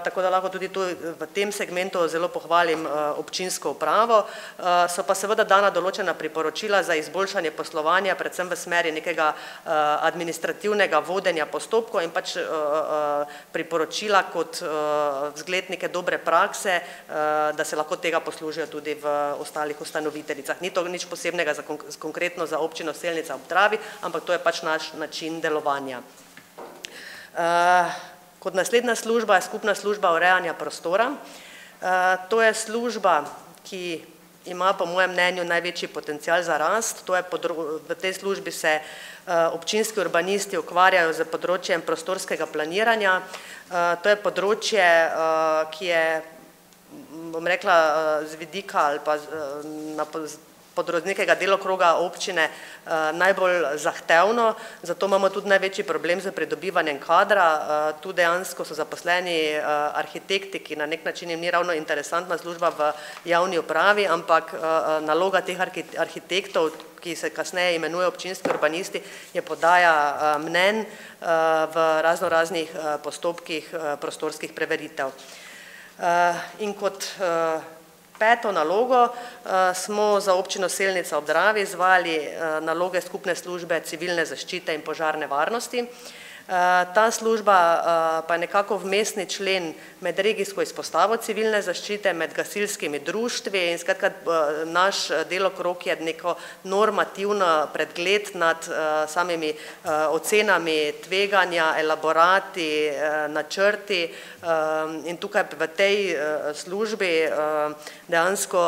tako da lahko tudi tu v tem segmentu zelo pohvalim občinsko upravo. So pa seveda dana določena priporočila za izboljšanje poslovanja, predvsem v smeri nekega administrativnega vodenja postopkov in pač priporočila kot zgled neke dobre prakse, da se lahko tega poslužijo tudi v ostalih ustanoviteljicah. Ni to nič posebnega konkretno za občino Selnica ob Dravi, ampak to je pač naš način delovanja. Kot naslednja služba je skupna služba urejanja prostora. To je služba, ki ima po mojem mnenju največji potencial za rast, to je v tej službi se občinski urbanisti ukvarjajo s področjem prostorskega planiranja. To je področje, ki je, bom rekla, z vidika ali pa na nekega delokroga občine najbolj zahtevno, zato imamo tudi največji problem s pridobivanjem kadra. Tu dejansko so zaposleni arhitekti, ki na neki način jim ni ravno interesantna služba v javni upravi, ampak naloga teh arhitektov, ki se kasneje imenujejo občinski urbanisti, je podaja mnenj v raznoraznih postopkih prostorskih preveritev. In kot peto nalogo smo za občino Selnica ob Dravi izvajali naloge skupne službe civilne zaščite in požarne varnosti. Ta služba pa je nekako vmesni člen med regijsko izpostavo civilne zaščite, med gasilskimi društvi in skratka naš delokrog je neko normativno pregled nad samimi ocenami tveganja, elaborati, načrti in tukaj v tej službi dejansko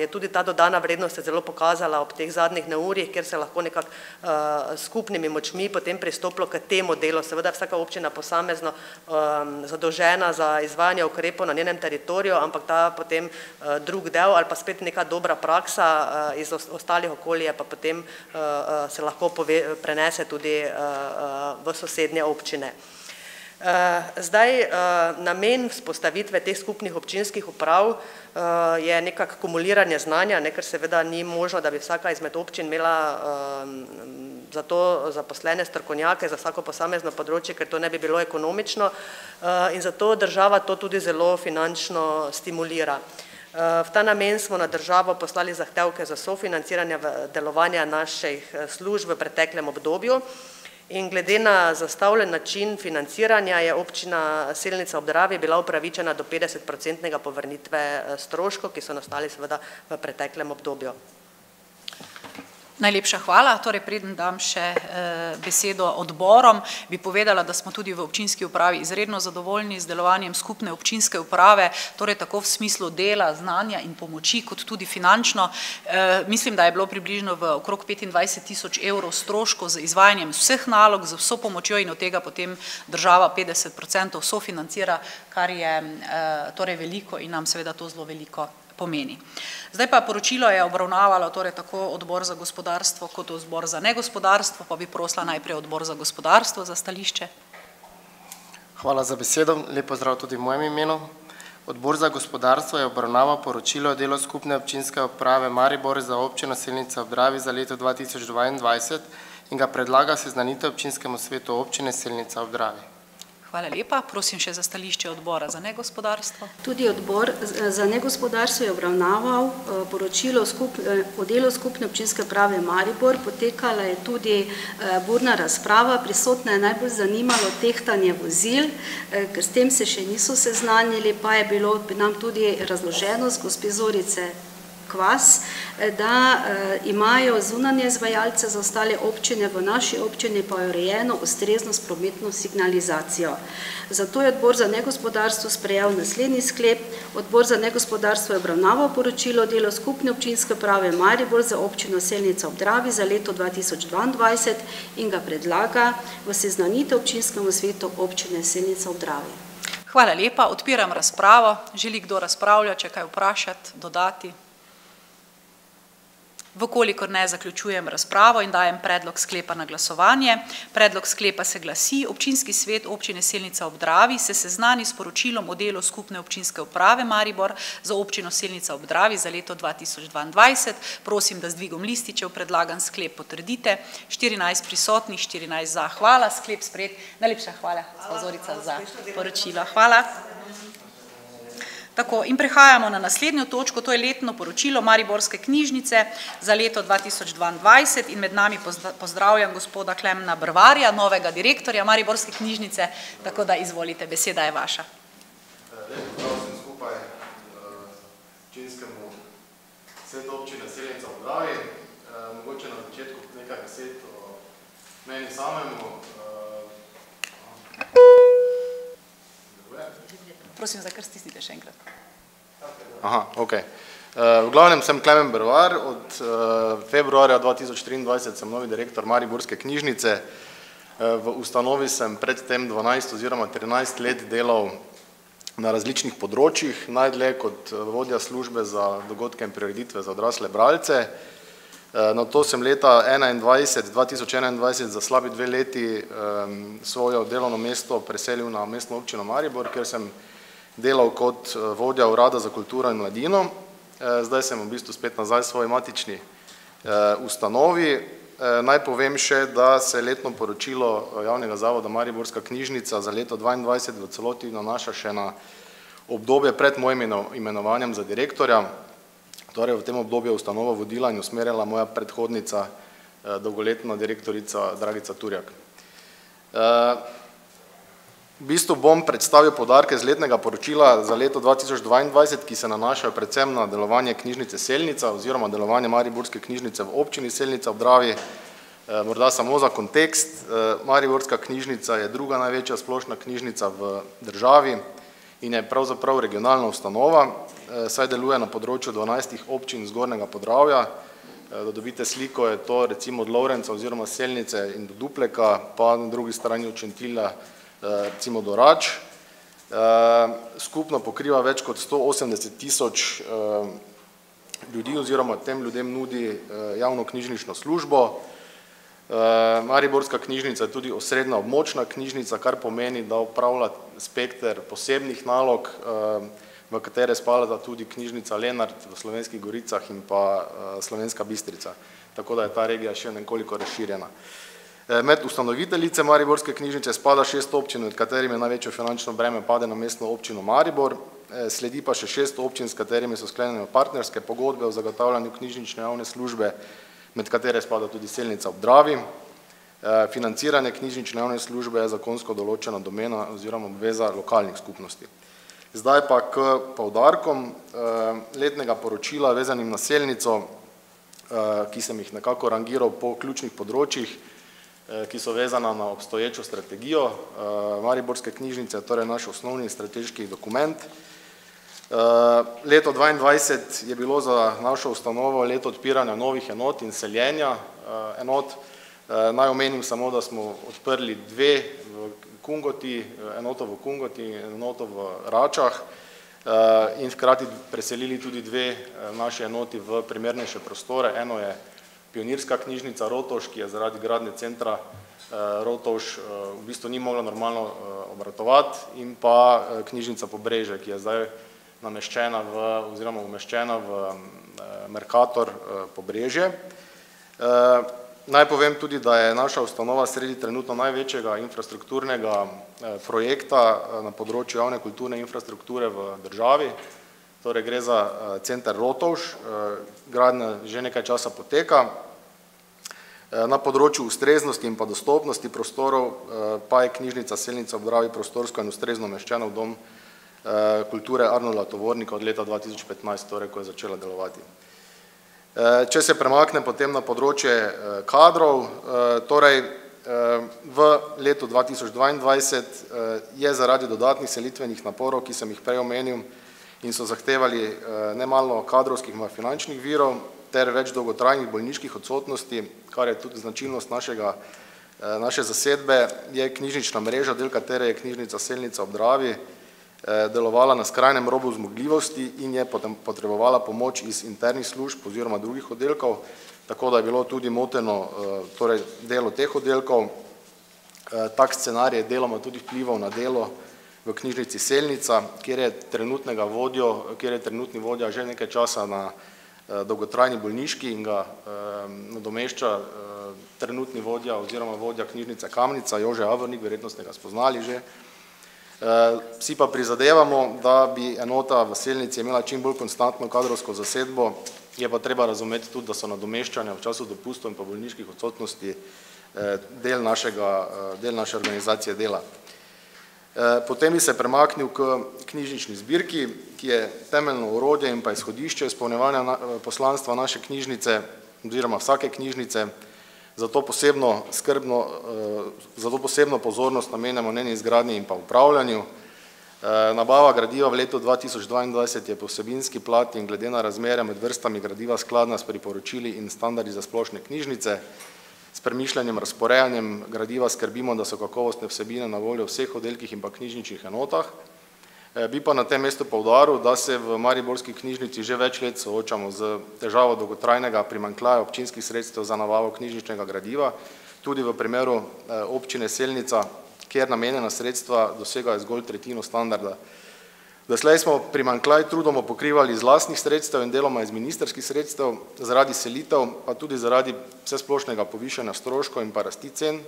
je tudi ta dodana vrednost se zelo pokazala ob teh zadnjih neurjih, kjer se lahko nekako skupnimi močmi potem pristopilo k temu delu. Seveda vsaka občina posamezno zadolžena za izvajanje ukrepov na njenem teritoriju, ampak ta potem drug del ali pa spet neka dobra praksa iz ostalih okolij pa potem se lahko prenese tudi v sosednje občine. Zdaj namen vzpostavitve teh skupnih občinskih uprav je nekako kumuliranje znanja, ker seveda ni možno, da bi vsaka izmed občin imela za to zaposlene strokovnjake za vsako posamezno področje, ker to ne bi bilo ekonomično in zato država to tudi zelo finančno stimulira. V ta namen smo na državo poslali zahtevke za sofinanciranje delovanja naših služb v preteklem obdobju in glede na zastavljen način financiranja je občina Selnica ob Dravi bila upravičena do petdesetprocentnega povrnitve stroškov, ki so nastali seveda v preteklem obdobju. Najlepša hvala. Torej preden dam še besedo odborom, bi povedala, da smo tudi v občinski upravi izredno zadovoljni z delovanjem skupne občinske uprave, torej tako v smislu dela, znanja in pomoči kot tudi finančno. Mislim, da je bilo približno v okrog petindvajset tisoč evrov stroškov z izvajanjem vseh nalog, z vso pomočjo in od tega potem država petdeset procentov sofinancira, kar je torej veliko in nam seveda to zelo veliko pomeni. Zdaj pa poročilo je obravnavalo torej tako Odbor za gospodarstvo kot Odbor za negospodarstvo, pa bi prosila najprej Odbor za gospodarstvo za stališče. Hvala za besedo, lep pozdrav tudi v mojem imenu. Odbor za gospodarstvo je obravnaval poročilo o delu skupne občinske uprave Maribor za občino Selnica ob Dravi za leto 2022 in ga predlaga seznanitev občinskemu svetu občine Selnica ob Dravi. Hvala lepa. Prosim še za stališče odbora za negospodarstvo. Tudi odbor za negospodarstvo je obravnaval eh, poročilo eh, o delu skupne občinske prave Maribor. Potekala je tudi eh, burna razprava. Prisotna je najbolj zanimalo tehtanje vozil, ker s tem se še niso seznanili, pa je bilo nam tudi razloženo z gospe Zorice kvas, eh, da eh, imajo zunanje izvajalce za ostale občine, v naši občini pa je urejeno ustrezno s prometno signalizacijo. Zato je odbor za negospodarstvo sprejel naslednji sklep. Odbor za negospodarstvo je obravnaval poročilo o delu skupne občinske prave Maribor za občino Selnica ob Dravi za leto 2022 in ga predlaga v seznanitev občinskemu svetu občine Selnica ob Dravi. Hvala lepa. Odpiram razpravo. Želi kdo razpravljati, če kaj vprašati, dodati? Vkolikor ne zaključujem razpravo in dajem predlog sklepa na glasovanje. Predlog sklepa se glasi, občinski svet občine Selnica ob Dravi se seznani s poročilom o delu skupne občinske uprave Maribor za občino Selnica ob Dravi za leto 2022. Prosim, da z dvigom lističev predlagan sklep potrdite. 14 prisotnih, 14 za. Hvala, sklep sprejet. Najlepša hvala, Zorica, za poročilo. Hvala. Tako, in prehajamo na naslednjo točko, to je letno poročilo Mariborske knjižnice za leto 2022 in med nami pozdravljam gospoda Klemna Brvarja, novega direktorja Mariborske knjižnice, tako da izvolite, beseda je vaša. Lepo zdrav vsem skupaj občinskemu svetu občine Seljenca v Dravi. Mogoče na začetku nekaj besed o meni samemu. Prosim, za kar stisnite še enkrat. Aha, ok. V glavnem sem Klemen Brvar, od februarja 2023 sem novi direktor Mariborske knjižnice. V ustanovi sem predtem 12 oziroma 13 let delal na različnih področjih, najdlje kot vodja službe za dogodke in prireditve za odrasle bralce. Na to sem leta 2021, 2021 za slabi dve leti svojo delovno mesto preselil na mestno občino Maribor, kjer sem delal kot eh, vodja urada za kulturo in mladino. Eh, zdaj sem v bistvu spet nazaj v svoji matični eh, ustanovi. Naj povem še, da se letno poročilo javnega zavoda Mariborska knjižnica za leto 2022 v celoti nanaša še na obdobje pred mojim imenovanjem za direktorja. Torej v tem obdobju ustanova vodila in usmerjala moja predhodnica, dolgoletna direktorica Dragica Turjak. V bistvu bom predstavil podarke z letnega poročila za leto 2022, ki se nanašajo predvsem na delovanje knjižnice Selnica oziroma delovanje Mariborske knjižnice v občini Selnica v Dravi. Eh, morda samo za kontekst, eh, Mariborska knjižnica je druga največja splošna knjižnica v državi in je pravzaprav regionalna ustanova, eh, saj deluje na področju 12 občin zgornjega podravja. Da dobite sliko, je to recimo od Lovrenca oziroma Selnice in do Dupleka, pa na drugi strani od Čentilja Eh, recimo Dorač. Eh, skupno pokriva več kot 180 tisoč eh, ljudi oziroma tem ljudem nudi javno knjižnično službo. Mariborska knjižnica je tudi osrednja območna knjižnica, kar pomeni, da upravlja spekter posebnih nalog, v katere spada tudi knjižnica Lenart v Slovenskih goricah in pa Slovenska Bistrica. Tako da je ta regija še nekoliko razširjena. Eh, med ustanoviteljice Mariborske knjižnice spada šest občin, med katerimi največjo finančno breme pade na mestno občino Maribor, eh, sledi pa še šest občin, s katerimi so sklenjene partnerske pogodbe o zagotavljanju knjižnične javne službe, med katere spada tudi Selnica ob Dravi. Eh, financiranje knjižnične javne službe je zakonsko določena domena oziroma obveza lokalnih skupnosti. Zdaj pa k poudarkom letnega poročila vezanim na Selnico, ki sem jih nekako rangiral po ključnih področjih, ki so vezana na obstoječo strategijo eh, Mariborske knjižnice, torej naš osnovni strateški dokument. Eh, leto 2022 je bilo za našo ustanovo leto odpiranja novih enot in seljenja enot. Naj omenim samo, da smo odprli dve v Kungoti, enoto v Kungoti in enoto v Račah in hkrati preselili tudi dve naše enoti v primernejše prostore. Eno je pionirska knjižnica Rotoš, ki je zaradi gradne centra eh, Rotoš eh, v bistvu ni mogla normalno eh, obratovati in pa knjižnica Pobreže, ki je zdaj nameščena v, oziroma umeščena v Mercator Pobrežje. Naj povem tudi, da je naša ustanova sredi trenutno največjega infrastrukturnega projekta na področju javne kulturne infrastrukture v državi, torej gre za center Rotovž, gradnja že nekaj časa poteka. Na področju ustreznosti in pa dostopnosti prostorov pa je knjižnica Selnica ob Dravi prostorsko in ustrezno umeščena v dom kulture Arnolda Tovornika od leta dva tisoč petnajst, torej ko je začela delovati. Če se premaknem potem na področje kadrov, torej v letu dva tisoč dvaindvajset je zaradi dodatnih selitvenih naporov, ki sem jih prej omenil in so zahtevali nemalo kadrovskih in finančnih virov ter več dolgotrajnih bolniških odsotnosti, kar je tudi značilnost našega, naše zasedbe, je knjižnična mreža, del katere je knjižnica Selnica ob Dravi, delovala na skrajnem robu zmogljivosti in je potem potrebovala pomoč iz internih služb oziroma drugih oddelkov, tako da je bilo tudi moteno torej delo teh oddelkov. Tak scenarij je deloma tudi vplival na delo v knjižnici Selnica, kjer je trenutnega vodjo, kjer je trenutni vodja že nekaj časa na dolgotrajni bolniški in ga nadomešča trenutni vodja oziroma vodja knjižnice Kamnica, Jože Avernik, verjetno ste ga spoznali že. Si pa prizadevamo, da bi enota v Selnici imela čim bolj konstantno kadrovsko zasedbo, je pa treba razumeti tudi, da so nadomeščanja v času dopustov in pa bolniških odsotnosti del našega, del naše organizacije dela. Potem bi se premaknil k knjižnični zbirki, ki je temeljno orodje in pa izhodišče izpolnjevanja poslanstva naše knjižnice oziroma vsake knjižnice, zato posebno skrbno, zato posebno pozornost namenjamo njeni izgradnji in pa upravljanju. Nabava gradiva v letu dva tisoč dvaindvajset je po vsebinski plati in glede na razmere med vrstami gradiva skladna s priporočili in standardi za splošne knjižnice. S premišljenim razporejanjem gradiva skrbimo, da so kakovostne vsebine na voljo vseh oddelkih in pa knjižničnih enotah. Bi pa na tem mestu poudaril, da se v mariborski knjižnici že več let soočamo s težavo dolgotrajnega primanjkljaja občinskih sredstev za nabavo knjižničnega gradiva, tudi v primeru občine Selnica, kjer namenjena sredstva dosegajo zgolj tretjino standarda. Doslej smo primanjkljaj trudoma pokrivali iz lastnih sredstev in deloma iz ministrskih sredstev, zaradi selitev pa tudi zaradi vsesplošnega povišanja stroškov in pa rasti cen,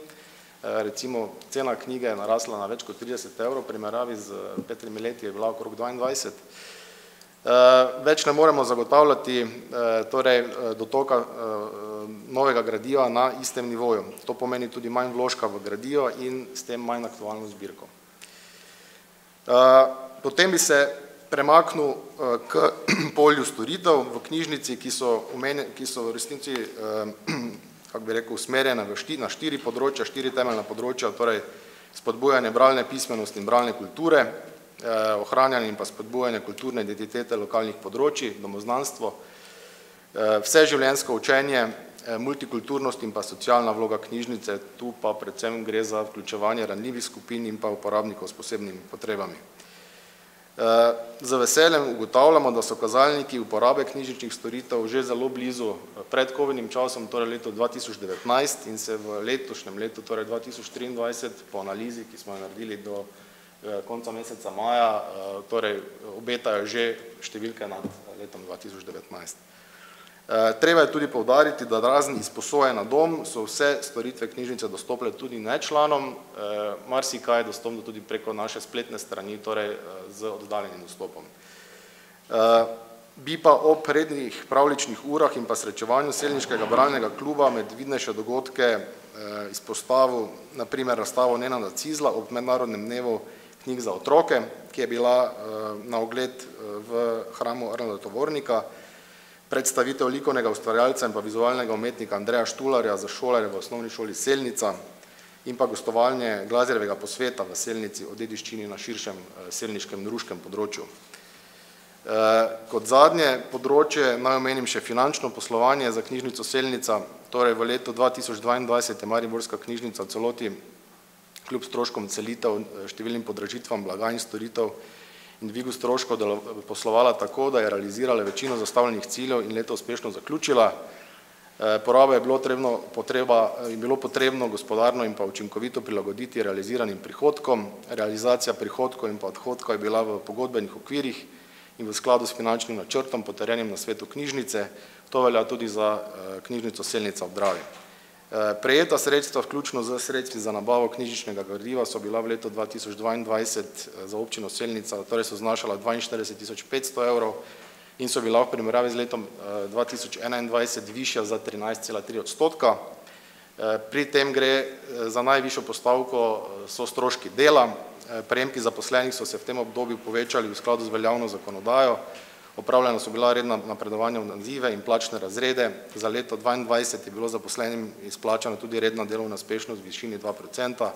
recimo cena knjige je narasla na več kot trideset evrov, v primerjavi s petrimi leti je bila okrog dvaindvajset. Več ne moremo zagotavljati torej dotoka novega gradiva na istem nivoju, to pomeni tudi manj vložka v gradiva in s tem manj aktualno zbirko. Potem bi se premaknil k [clears throat] polju storitev v knjižnici, ki so ki so v resnici, [clears throat] kako bi rekel, usmerjene v na štiri področja, štiri temeljna področja, torej spodbujanje bralne pismenosti in bralne kulture, ohranjanje in pa spodbujanje kulturne identitete lokalnih področij, domoznanstvo, vseživljenjsko učenje, multikulturnost in pa socialna vloga knjižnice, tu pa predvsem gre za vključevanje ranljivih skupin in pa uporabnikov s posebnimi potrebami. Z veseljem ugotavljamo, da so kazalniki uporabe knjižničnih storitev že zelo blizu pred covidnim časom, torej tisoč devetnajst in se v letošnjem letu, torej dva tisoč triindvajset, po analizi, ki smo jo naredili do konca meseca maja, torej obetajo že številke nad letom dva tisoč devetnajst. Treba je tudi poudariti, da razen izposoje na dom so vse storitve knjižnice dostopne tudi nečlanom, marsikaj je dostopno tudi preko naše spletne strani, torej z oddaljenim dostopom. Bi pa ob rednih pravljičnih urah in pa srečevanju selniškega bralnega kluba med vidnejše dogodke izpostavil na primer razstavo Nenada Cizlja ob mednarodnem dnevu knjig za otroke, ki je bila na ogled v hramu Arnolda Tovornika, predstavitev likovnega ustvarjalca in pa vizualnega umetnika Andreja Štularja za šolarje v Osnovni šoli Selnica in pa gostovanje Glazerjevega posveta v Selnici o dediščini na širšem selniškem in ruškem področju. Kot zadnje področje naj omenim še finančno poslovanje za knjižnico Selnica, torej v letu dva tisoč dvaindvajset je mariborska knjižnica v celoti kljub stroškom selitev, številnim podražitvam blaga in storitev in dvigu stroškov poslovala tako, da je realizirala večino zastavljenih ciljev in leto uspešno zaključila. Porabo je bilo trebno potreba, je bilo potrebno gospodarno in pa učinkovito prilagoditi realiziranim prihodkom, realizacija prihodkov in pa odhodkov je bila v pogodbenih okvirih in v skladu s finančnim načrtom potrjenim na svetu knjižnice, to velja tudi za knjižnico Selnica ob Dravi. Prejeta sredstva, vključno z sredstvi za nabavo knjižničnega gradiva, so bila v letu dva tisoč dvaindvajset za občino Selnica, torej so znašala dvainštirideset tisoč petsto evrov in so bila v primerjavi z letom dva tisoč enaindvajset višja za trinajst cela tri odstotka. Pri tem gre za najvišjo postavko, so stroški dela, prejemki zaposlenih so se v tem obdobju povečali v skladu z veljavno zakonodajo, opravljena so bila redna napredovanja v nazive in plačne razrede, za leto dvaindvajset je bilo zaposlenim izplačana tudi redna delovna uspešnost v višini dva procenta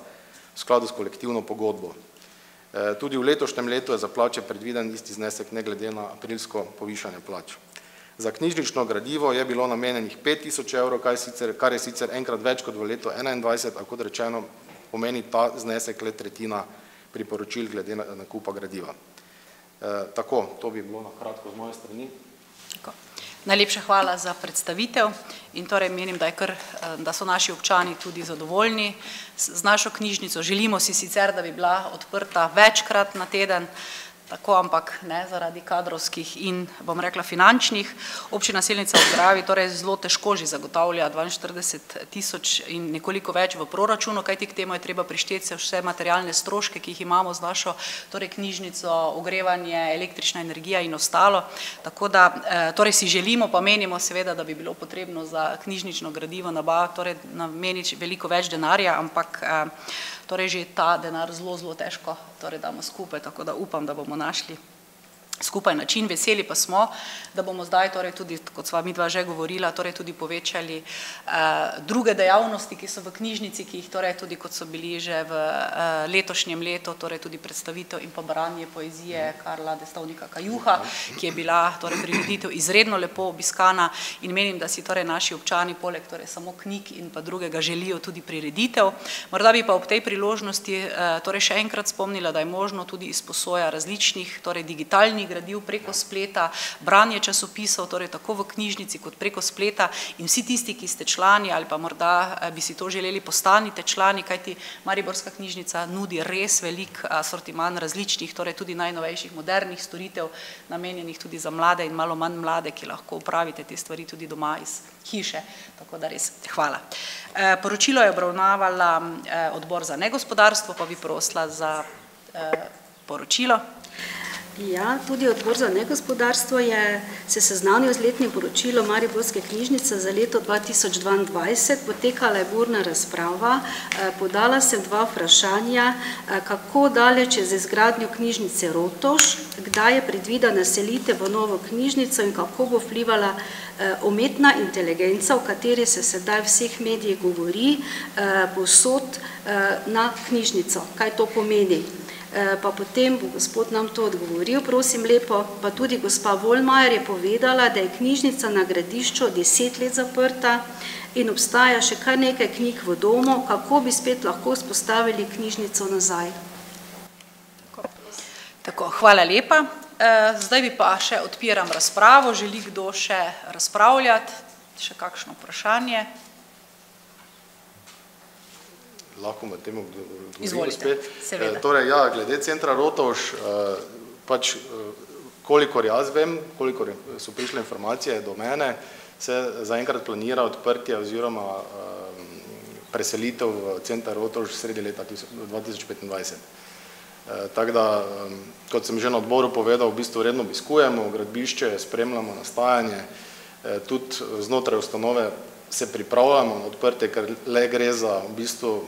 v skladu s kolektivno pogodbo. Tudi v letošnjem letu je za plače predviden isti znesek ne glede na aprilsko povišanje plač. Za knjižnično gradivo je bilo namenjenih pet tisoč evrov, kaj sicer, kar je sicer enkrat več kot v letu enaindvajset, a kot rečeno, pomeni ta znesek le tretjina priporočil glede nakupa gradiva. Tako, to bi bilo na kratko z moje strani. Najlepša hvala za predstavitev in torej menim, da je kar, da so naši občani tudi zadovoljni z našo knjižnico, želimo si sicer, da bi bila odprta večkrat na teden, tako, ampak ne zaradi kadrovskih in, bom rekla, finančnih. Občina Selnica ob Dravi torej zelo težko že zagotavlja dvainštirideset tisoč in nekoliko več v proračunu, kajti k temu je treba prišteti vse materialne stroške, ki jih imamo z našo torej knjižnico, ogrevanje, električna energija in ostalo, tako da torej si želimo, pa menimo seveda, da bi bilo potrebno za knjižnično gradivo torej nameniti veliko več denarja, ampak torej že ta denar zelo, zelo težko torej damo skupaj, tako da upam, da bomo našli skupaj način, veseli pa smo, da bomo zdaj torej tudi, kot sva midva že govorila, torej tudi povečali druge dejavnosti, ki so v knjižnici, ki jih torej tudi, kot so bili že v letošnjem letu, torej tudi predstavitev in pa branje poezije Karla Destovnika Kajuha, ki je bila torej prireditev izredno lepo obiskana, in menim, da si torej naši občani poleg torej samo knjig in pa drugega želijo tudi prireditev. Morda bi pa ob tej priložnosti torej še enkrat spomnila, da je možno tudi izposoja različnih torej digitalnih gradiv preko spleta, branje časopisov, torej tako v knjižnici kot preko spleta, in vsi tisti, ki ste člani ali pa morda bi si to želeli, postanite člani, kajti mariborska knjižnica nudi res velik asortiman različnih, torej tudi najnovejših modernih storitev, namenjenih tudi za mlade in malo manj mlade, ki lahko opravite te stvari tudi doma iz hiše, tako da res hvala. Poročilo je obravnavala Odbor za negospodarstvo, pa bi prosila za poročilo. Ja, tudi Odbor za negospodarstvo je se seznanil z letnim poročilom mariborske knjižnice za leto dva tisoč dvaindvajset, potekala je burna razprava, podala sem dva vprašanja, kako daleč je z izgradnjo knjižnice Rotovž, kdaj je predvidena selitev v novo knjižnico in kako bo vplivala umetna inteligenca, o kateri se sedaj v vseh medijih govori, povsod na knjižnico, kaj to pomeni. Pa potem bo gospod nam to odgovoril, prosim lepo, pa tudi gospa Volmajer je povedala, da je knjižnica na Gradišču deset let zaprta in obstaja še kar nekaj knjig v domu, kako bi spet lahko vzpostavili knjižnico nazaj. Tako, hvala lepa. Zdaj bi pa še, odpiram razpravo, želi kdo še razpravljati, še kakšno vprašanje? Lahko medtem Izvolite, seveda. Torej, ja, glede centra Rotovž, pač kolikor jaz vem, kolikor so prišle informacije do mene, se zaenkrat planira odprtje oziroma preselitev v center Rotovž sredi leta dva tisoč petindvajset. Tako da, kot sem že na odboru povedal, v bistvu redno obiskujemo gradbišče, spremljamo nastajanje, tudi znotraj ustanove se pripravljamo na odprtje, ker le gre za v bistvu,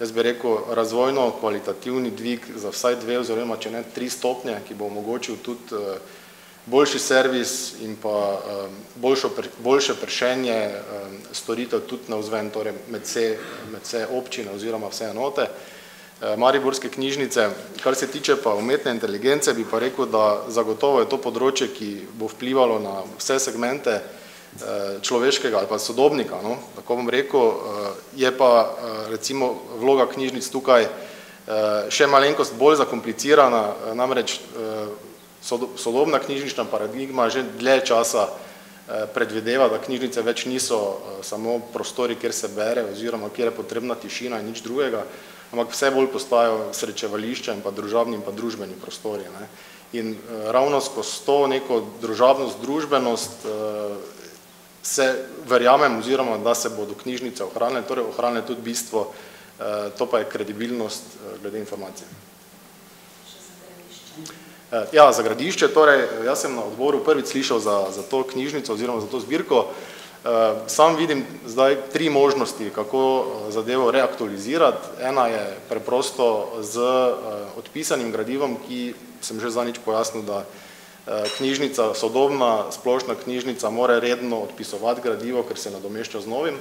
jaz bi rekel, razvojno kvalitativni dvig za vsaj dve oziroma če ne tri stopnje, ki bo omogočil tudi boljši servis in pa boljšo boljše prešenje storitev tudi navzven, torej med vse, med vse občine oziroma vse enote mariborske knjižnice. Kar se tiče pa umetne inteligence, bi pa rekel, da zagotovo je to področje, ki bo vplivalo na vse segmente človeškega ali pa sodobnika, no, tako bom rekel, je pa recimo vloga knjižnic tukaj še malenkost bolj zakomplicirana, namreč sodobna knjižnična paradigma že dlje časa predvideva, da knjižnice več niso samo prostori, kjer se bere oziroma kjer je potrebna tišina in nič drugega, ampak vse bolj postajajo srečevališča in pa družabni in pa družbeni prostori, ne. In ravno skozi to neko družabnost, družbenost se verjamem oziroma, da se bodo knjižnice ohranile, torej ohranile tudi bistvo, to pa je kredibilnost glede informacije. Ja, za gradišče, torej jaz sem na odboru prvič slišal za, za to knjižnico oziroma za to zbirko. Sam vidim zdaj tri možnosti, kako zadevo reaktualizirati. Ena je preprosto z odpisanim gradivom, ki sem že zadnjič pojasnil, da knjižnica, sodobna splošna knjižnica mora redno odpisovati gradivo, ker se nadomešča z novim.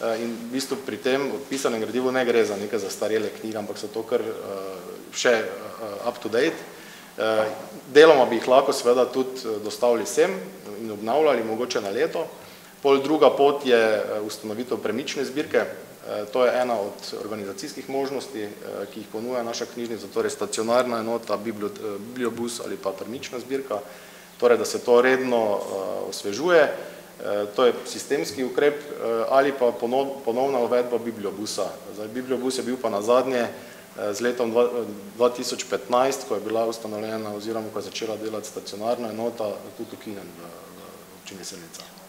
In v bistvu pri tem odpisanem gradivu ne gre za neke zastarele knjige, ampak so to kar še up to date. Deloma bi jih lahko seveda tudi dostavili sem in obnavljali mogoče na leto. Pol druga pot je ustanovitev premične zbirke, to je ena od organizacijskih možnosti, ki jih ponuja naša knjižnica, torej stacionarna enota, bibliobus ali pa premična zbirka, torej da se to redno osvežuje, to je sistemski ukrep ali pa ponovna uvedba bibliobusa. Zdaj bibliobus je bil pa nazadnje z letom dva tisoč petnajst, ko je bila ustanovljena oziroma ko je začela delati stacionarna enota, tudi ukinjen v občini Selnica.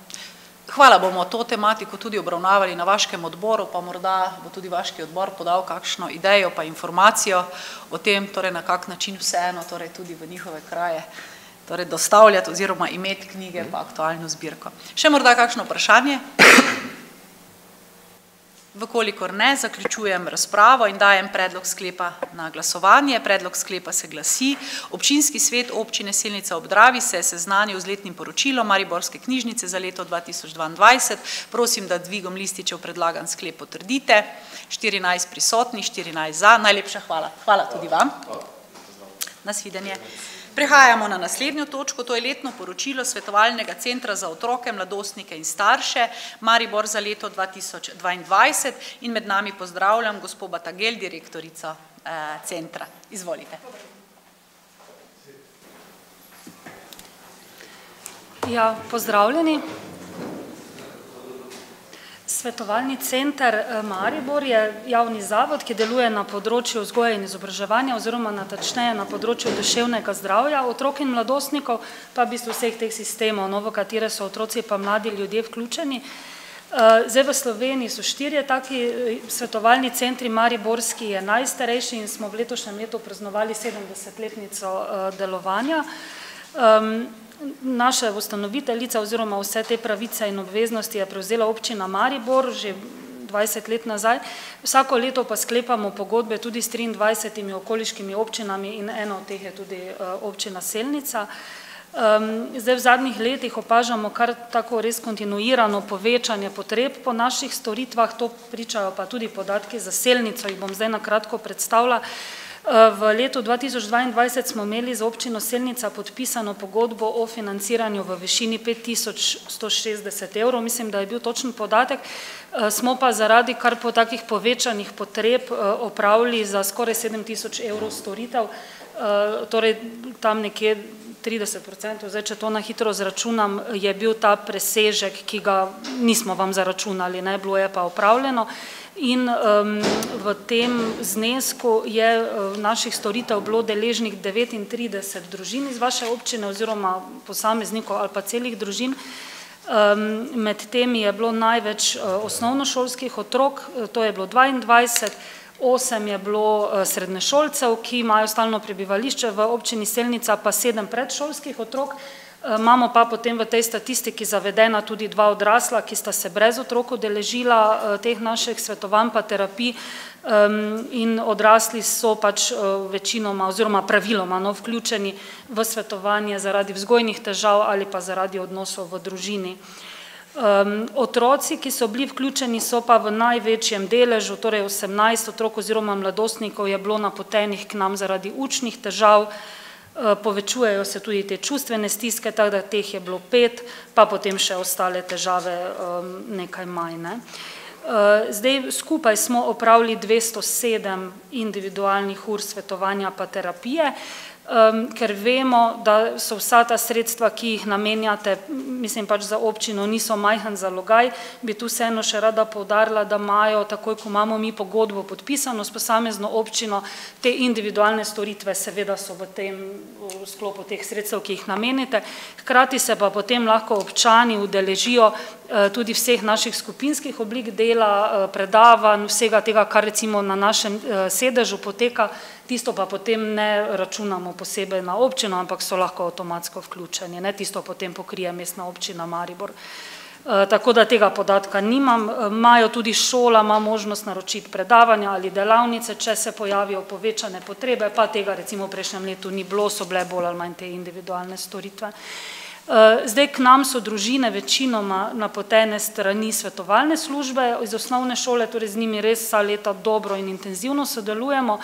Hvala, bomo to tematiko tudi obravnavali na vaškem odboru, pa morda bo tudi vaški odbor podal kakšno idejo pa informacijo o tem, torej na kak način vseeno torej tudi v njihove kraje torej dostavljati oziroma imeti knjige pa aktualno zbirko. Še morda kakšno vprašanje? V kolikor ne, zaključujem razpravo in dajem predlog sklepa na glasovanje. Predlog sklepa se glasi: Občinski svet Občine Selnica ob Dravi se je seznanil z letnim poročilom Mariborske knjižnice za leto dva tisoč dvaindvajset. Prosim, da dvigom lističev predlagan sklep potrdite. Štirinajst prisotnih, štirinajst za. Najlepša hvala. Hvala tudi vam. Nasvidenje. Prehajamo na naslednjo točko, to je letno poročilo Svetovalnega centra za otroke, mladostnike in starše Maribor za leto dva tisoč dvaindvajset in med nami pozdravljam gospo Batagel, direktorico centra. Izvolite. Ja, pozdravljeni. Svetovalni center Maribor je javni zavod, ki deluje na področju vzgoje in izobraževanja oziroma natančneje na področju duševnega zdravja otrok in mladostnikov pa v bistvu vseh teh sistemov, no, v katere so otroci pa mladi ljudje vključeni. Zdaj v Sloveniji so štirje taki svetovalni centri, mariborski je najstarejši in smo v letošnjem letu praznovali sedemdesetletnico delovanja. Naša ustanoviteljica oziroma vse te pravice in obveznosti je prevzela občina Maribor že dvajset let nazaj, vsako leto pa sklepamo pogodbe tudi s triindvajsetimi okoliškimi občinami in ena od teh je tudi občina Selnica. Zdaj v zadnjih letih opažamo kar tako res kontinuirano povečanje potreb po naših storitvah, to pričajo pa tudi podatki za Selnico, jih bom zdaj na kratko predstavila. V letu dva tisoč dvaindvajset smo imeli z občino Selnica podpisano pogodbo o financiranju v višini pet tisoč sto šestdeset evrov, mislim, da je bil točen podatek, smo pa zaradi kar po takih povečanih potreb opravili za skoraj sedem tisoč evrov storitev, torej tam nekje trideset procentov, zdaj če to na hitro izračunam, je bil ta presežek, ki ga nismo vam zaračunali, ne, bilo je pa opravljeno. In v tem znesku je naših storitev bilo deležnih devetintrideset družin iz vaše občine oziroma posameznikov ali pa celih družin. Med temi je bilo največ osnovnošolskih otrok, to je bilo dvaindvajset, osem je bilo srednješolcev, ki imajo stalno prebivališče v občini Selnica, pa sedem predšolskih otrok. Imamo pa potem v tej statistiki zavedena tudi dva odrasla, ki sta se brez otrok udeležila teh naših svetovanj pa terapij, in odrasli so pač večinoma oziroma praviloma, no, vključeni v svetovanje zaradi vzgojnih težav ali pa zaradi odnosov v družini. Otroci, ki so bili vključeni, so pa v največjem deležu, torej osemnajst otrok oziroma mladostnikov je bilo napotenih k nam zaradi učnih težav, povečujejo se tudi te čustvene stiske, tako da teh je bilo pet, pa potem še ostale težave nekaj manj, ne. Zdaj skupaj smo opravili dvesto sedem individualnih ur svetovanja pa terapije. Um, ker vemo, da so vsa ta sredstva, ki jih namenjate, mislim pač za občino, niso majhen zalogaj, bi tu vseeno še rada povdarila, da imajo, takoj ko imamo mi pogodbo podpisano s posamezno občino, te individualne storitve seveda so v tem v sklopu teh sredstev, ki jih namenite, hkrati se pa potem lahko občani udeležijo tudi vseh naših skupinskih oblik dela, predavanj, vsega tega, kar recimo na našem sedežu poteka, tisto pa potem ne računamo posebej na občino, ampak so lahko avtomatsko vključeni, ne, tisto potem pokrije mestna občina Maribor. Tako da tega podatka nimam, imajo tudi šola, ima možnost naročiti predavanja ali delavnice, če se pojavijo povečane potrebe, pa tega recimo v prejšnjem letu ni bilo, so bile bolj ali manj te individualne storitve. Zdaj k nam so družine večinoma napotene strani svetovalne službe iz osnovne šole, torej z njimi res vsa leta dobro in intenzivno sodelujemo.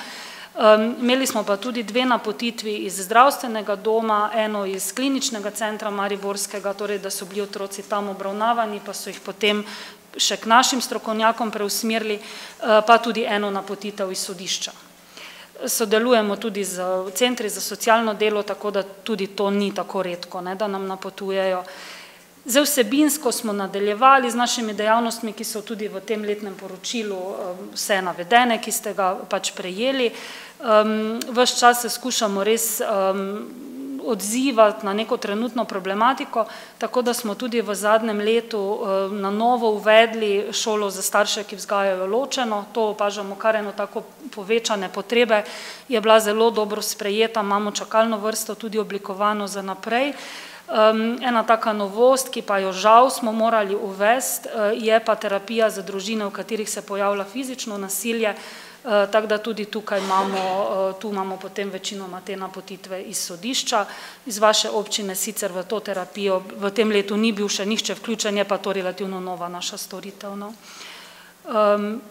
Imeli smo pa tudi dve napotitvi iz zdravstvenega doma, eno iz kliničnega centra mariborskega, torej da so bili otroci tam obravnavani, pa so jih potem še k našim strokovnjakom preusmerili, pa tudi eno napotitev iz sodišča. Sodelujemo tudi z centri za socialno delo, tako da tudi to ni tako redko, ne, da nam napotujejo. Zdaj vsebinsko smo nadaljevali z našimi dejavnostmi, ki so tudi v tem letnem poročilu vse navedene, ki ste ga pač prejeli. Ves čas se skušamo res odzivati na neko trenutno problematiko, tako da smo tudi v zadnjem letu na novo uvedli šolo za starše, ki vzgajajo ločeno, to opažamo kar eno tako povečane potrebe, je bila zelo dobro sprejeta, imamo čakalno vrsto tudi oblikovano za naprej. Ena taka novost, ki pa jo žal smo morali uvesti, je pa terapija za družine, v katerih se pojavlja fizično nasilje, tako da tudi tukaj imamo, tu imamo potem večinoma te napotitve iz sodišča, iz vaše občine sicer v to terapijo v tem letu ni bil še nihče vključen, je pa to relativno nova naša storitev, no.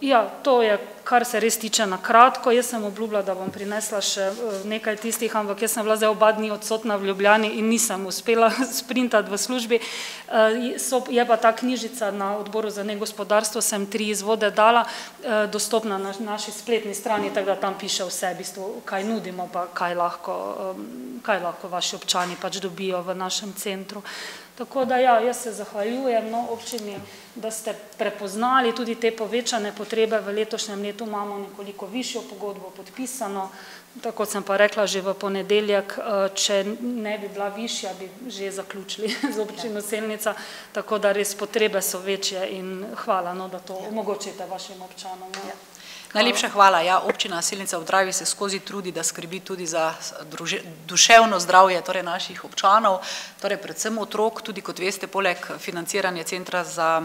Ja, to je, kar se res tiče na kratko, jaz sem obljubila, da bom prinesla še nekaj tistih, ampak jaz sem bila zdaj oba dni odsotna v Ljubljani in nisem uspela [laughs] sprintati v službi. So, je pa ta knjižica na Odboru za negospodarstvo, sem tri izvode dala, dostopna na naši spletni strani, tako da tam piše vse bistvu, kaj nudimo pa kaj lahko, kaj lahko vaši občani pač dobijo v našem centru. Tako da ja, jaz se zahvaljujem, no, občini, da ste prepoznali tudi te povečane potrebe, v letošnjem letu. Imamo nekoliko višjo pogodbo podpisano, tako kot sem pa rekla že v ponedeljek, če ne bi bila višja, bi že zaključili [laughs] z občino Selnica, tako da res potrebe so večje in hvala, no, da to omogočite vašim občanom, ja. Najlepša hvala, ja, občina Selnica ob Dravi se skozi trudi, da skrbi tudi za duševno zdravje torej naših občanov, torej predvsem otrok, tudi kot veste, poleg financiranja Centra za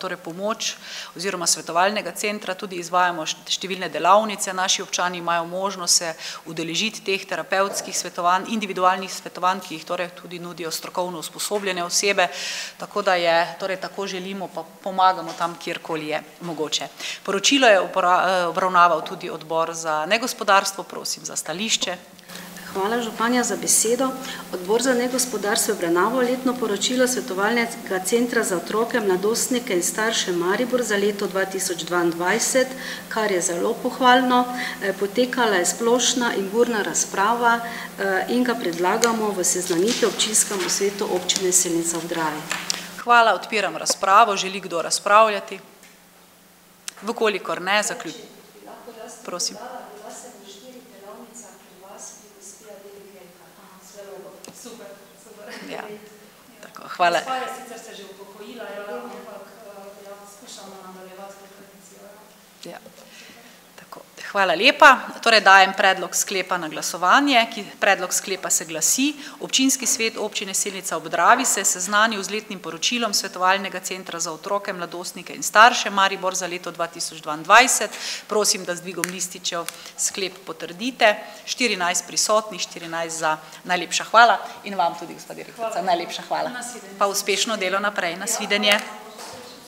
torej pomoč oziroma svetovalnega centra tudi izvajamo številne delavnice, naši občani imajo možnost se udeležiti teh terapevtskih svetovanj, individualnih svetovanj, ki jih torej tudi nudijo strokovno usposobljene osebe, tako da je, torej tako želimo pa pomagamo tam, kjerkoli je mogoče. Poročilo je obravnaval tudi Odbor za negospodarstvo, prosim za stališče. Hvala, županja, za besedo. Odbor za negospodarstvo je obravnaval letno poročilo svetovalnega centra za otroke, mladostnike in starše Maribor za leto dva tisoč dvaindvajset, kar je zelo pohvalno. Potekala je splošna in burna razprava in ga predlagamo v seznanitev občinskemu svetu Občine Selnica ob Dravi. Hvala, odpiram razpravo, želi kdo razpravljati? V kolikor ne, Prosim. Ja, tako, hvala. Ja. Hvala lepa, torej dajem predlog sklepa na glasovanje, ki predlog sklepa se glasi: Občinski svet Občine Selnica ob Dravi se je seznanil z letnim poročilom svetovalnega centra za otroke, mladostnike in starše Maribor za leto dva tisoč dvaindvajset, prosim, da z dvigom lističev sklep potrdite, štirinajst prisotnih, štirinajst za. Najlepša hvala. In vam tudi, gospa direktorica, najlepša hvala. Pa uspešno delo naprej, nasvidenje.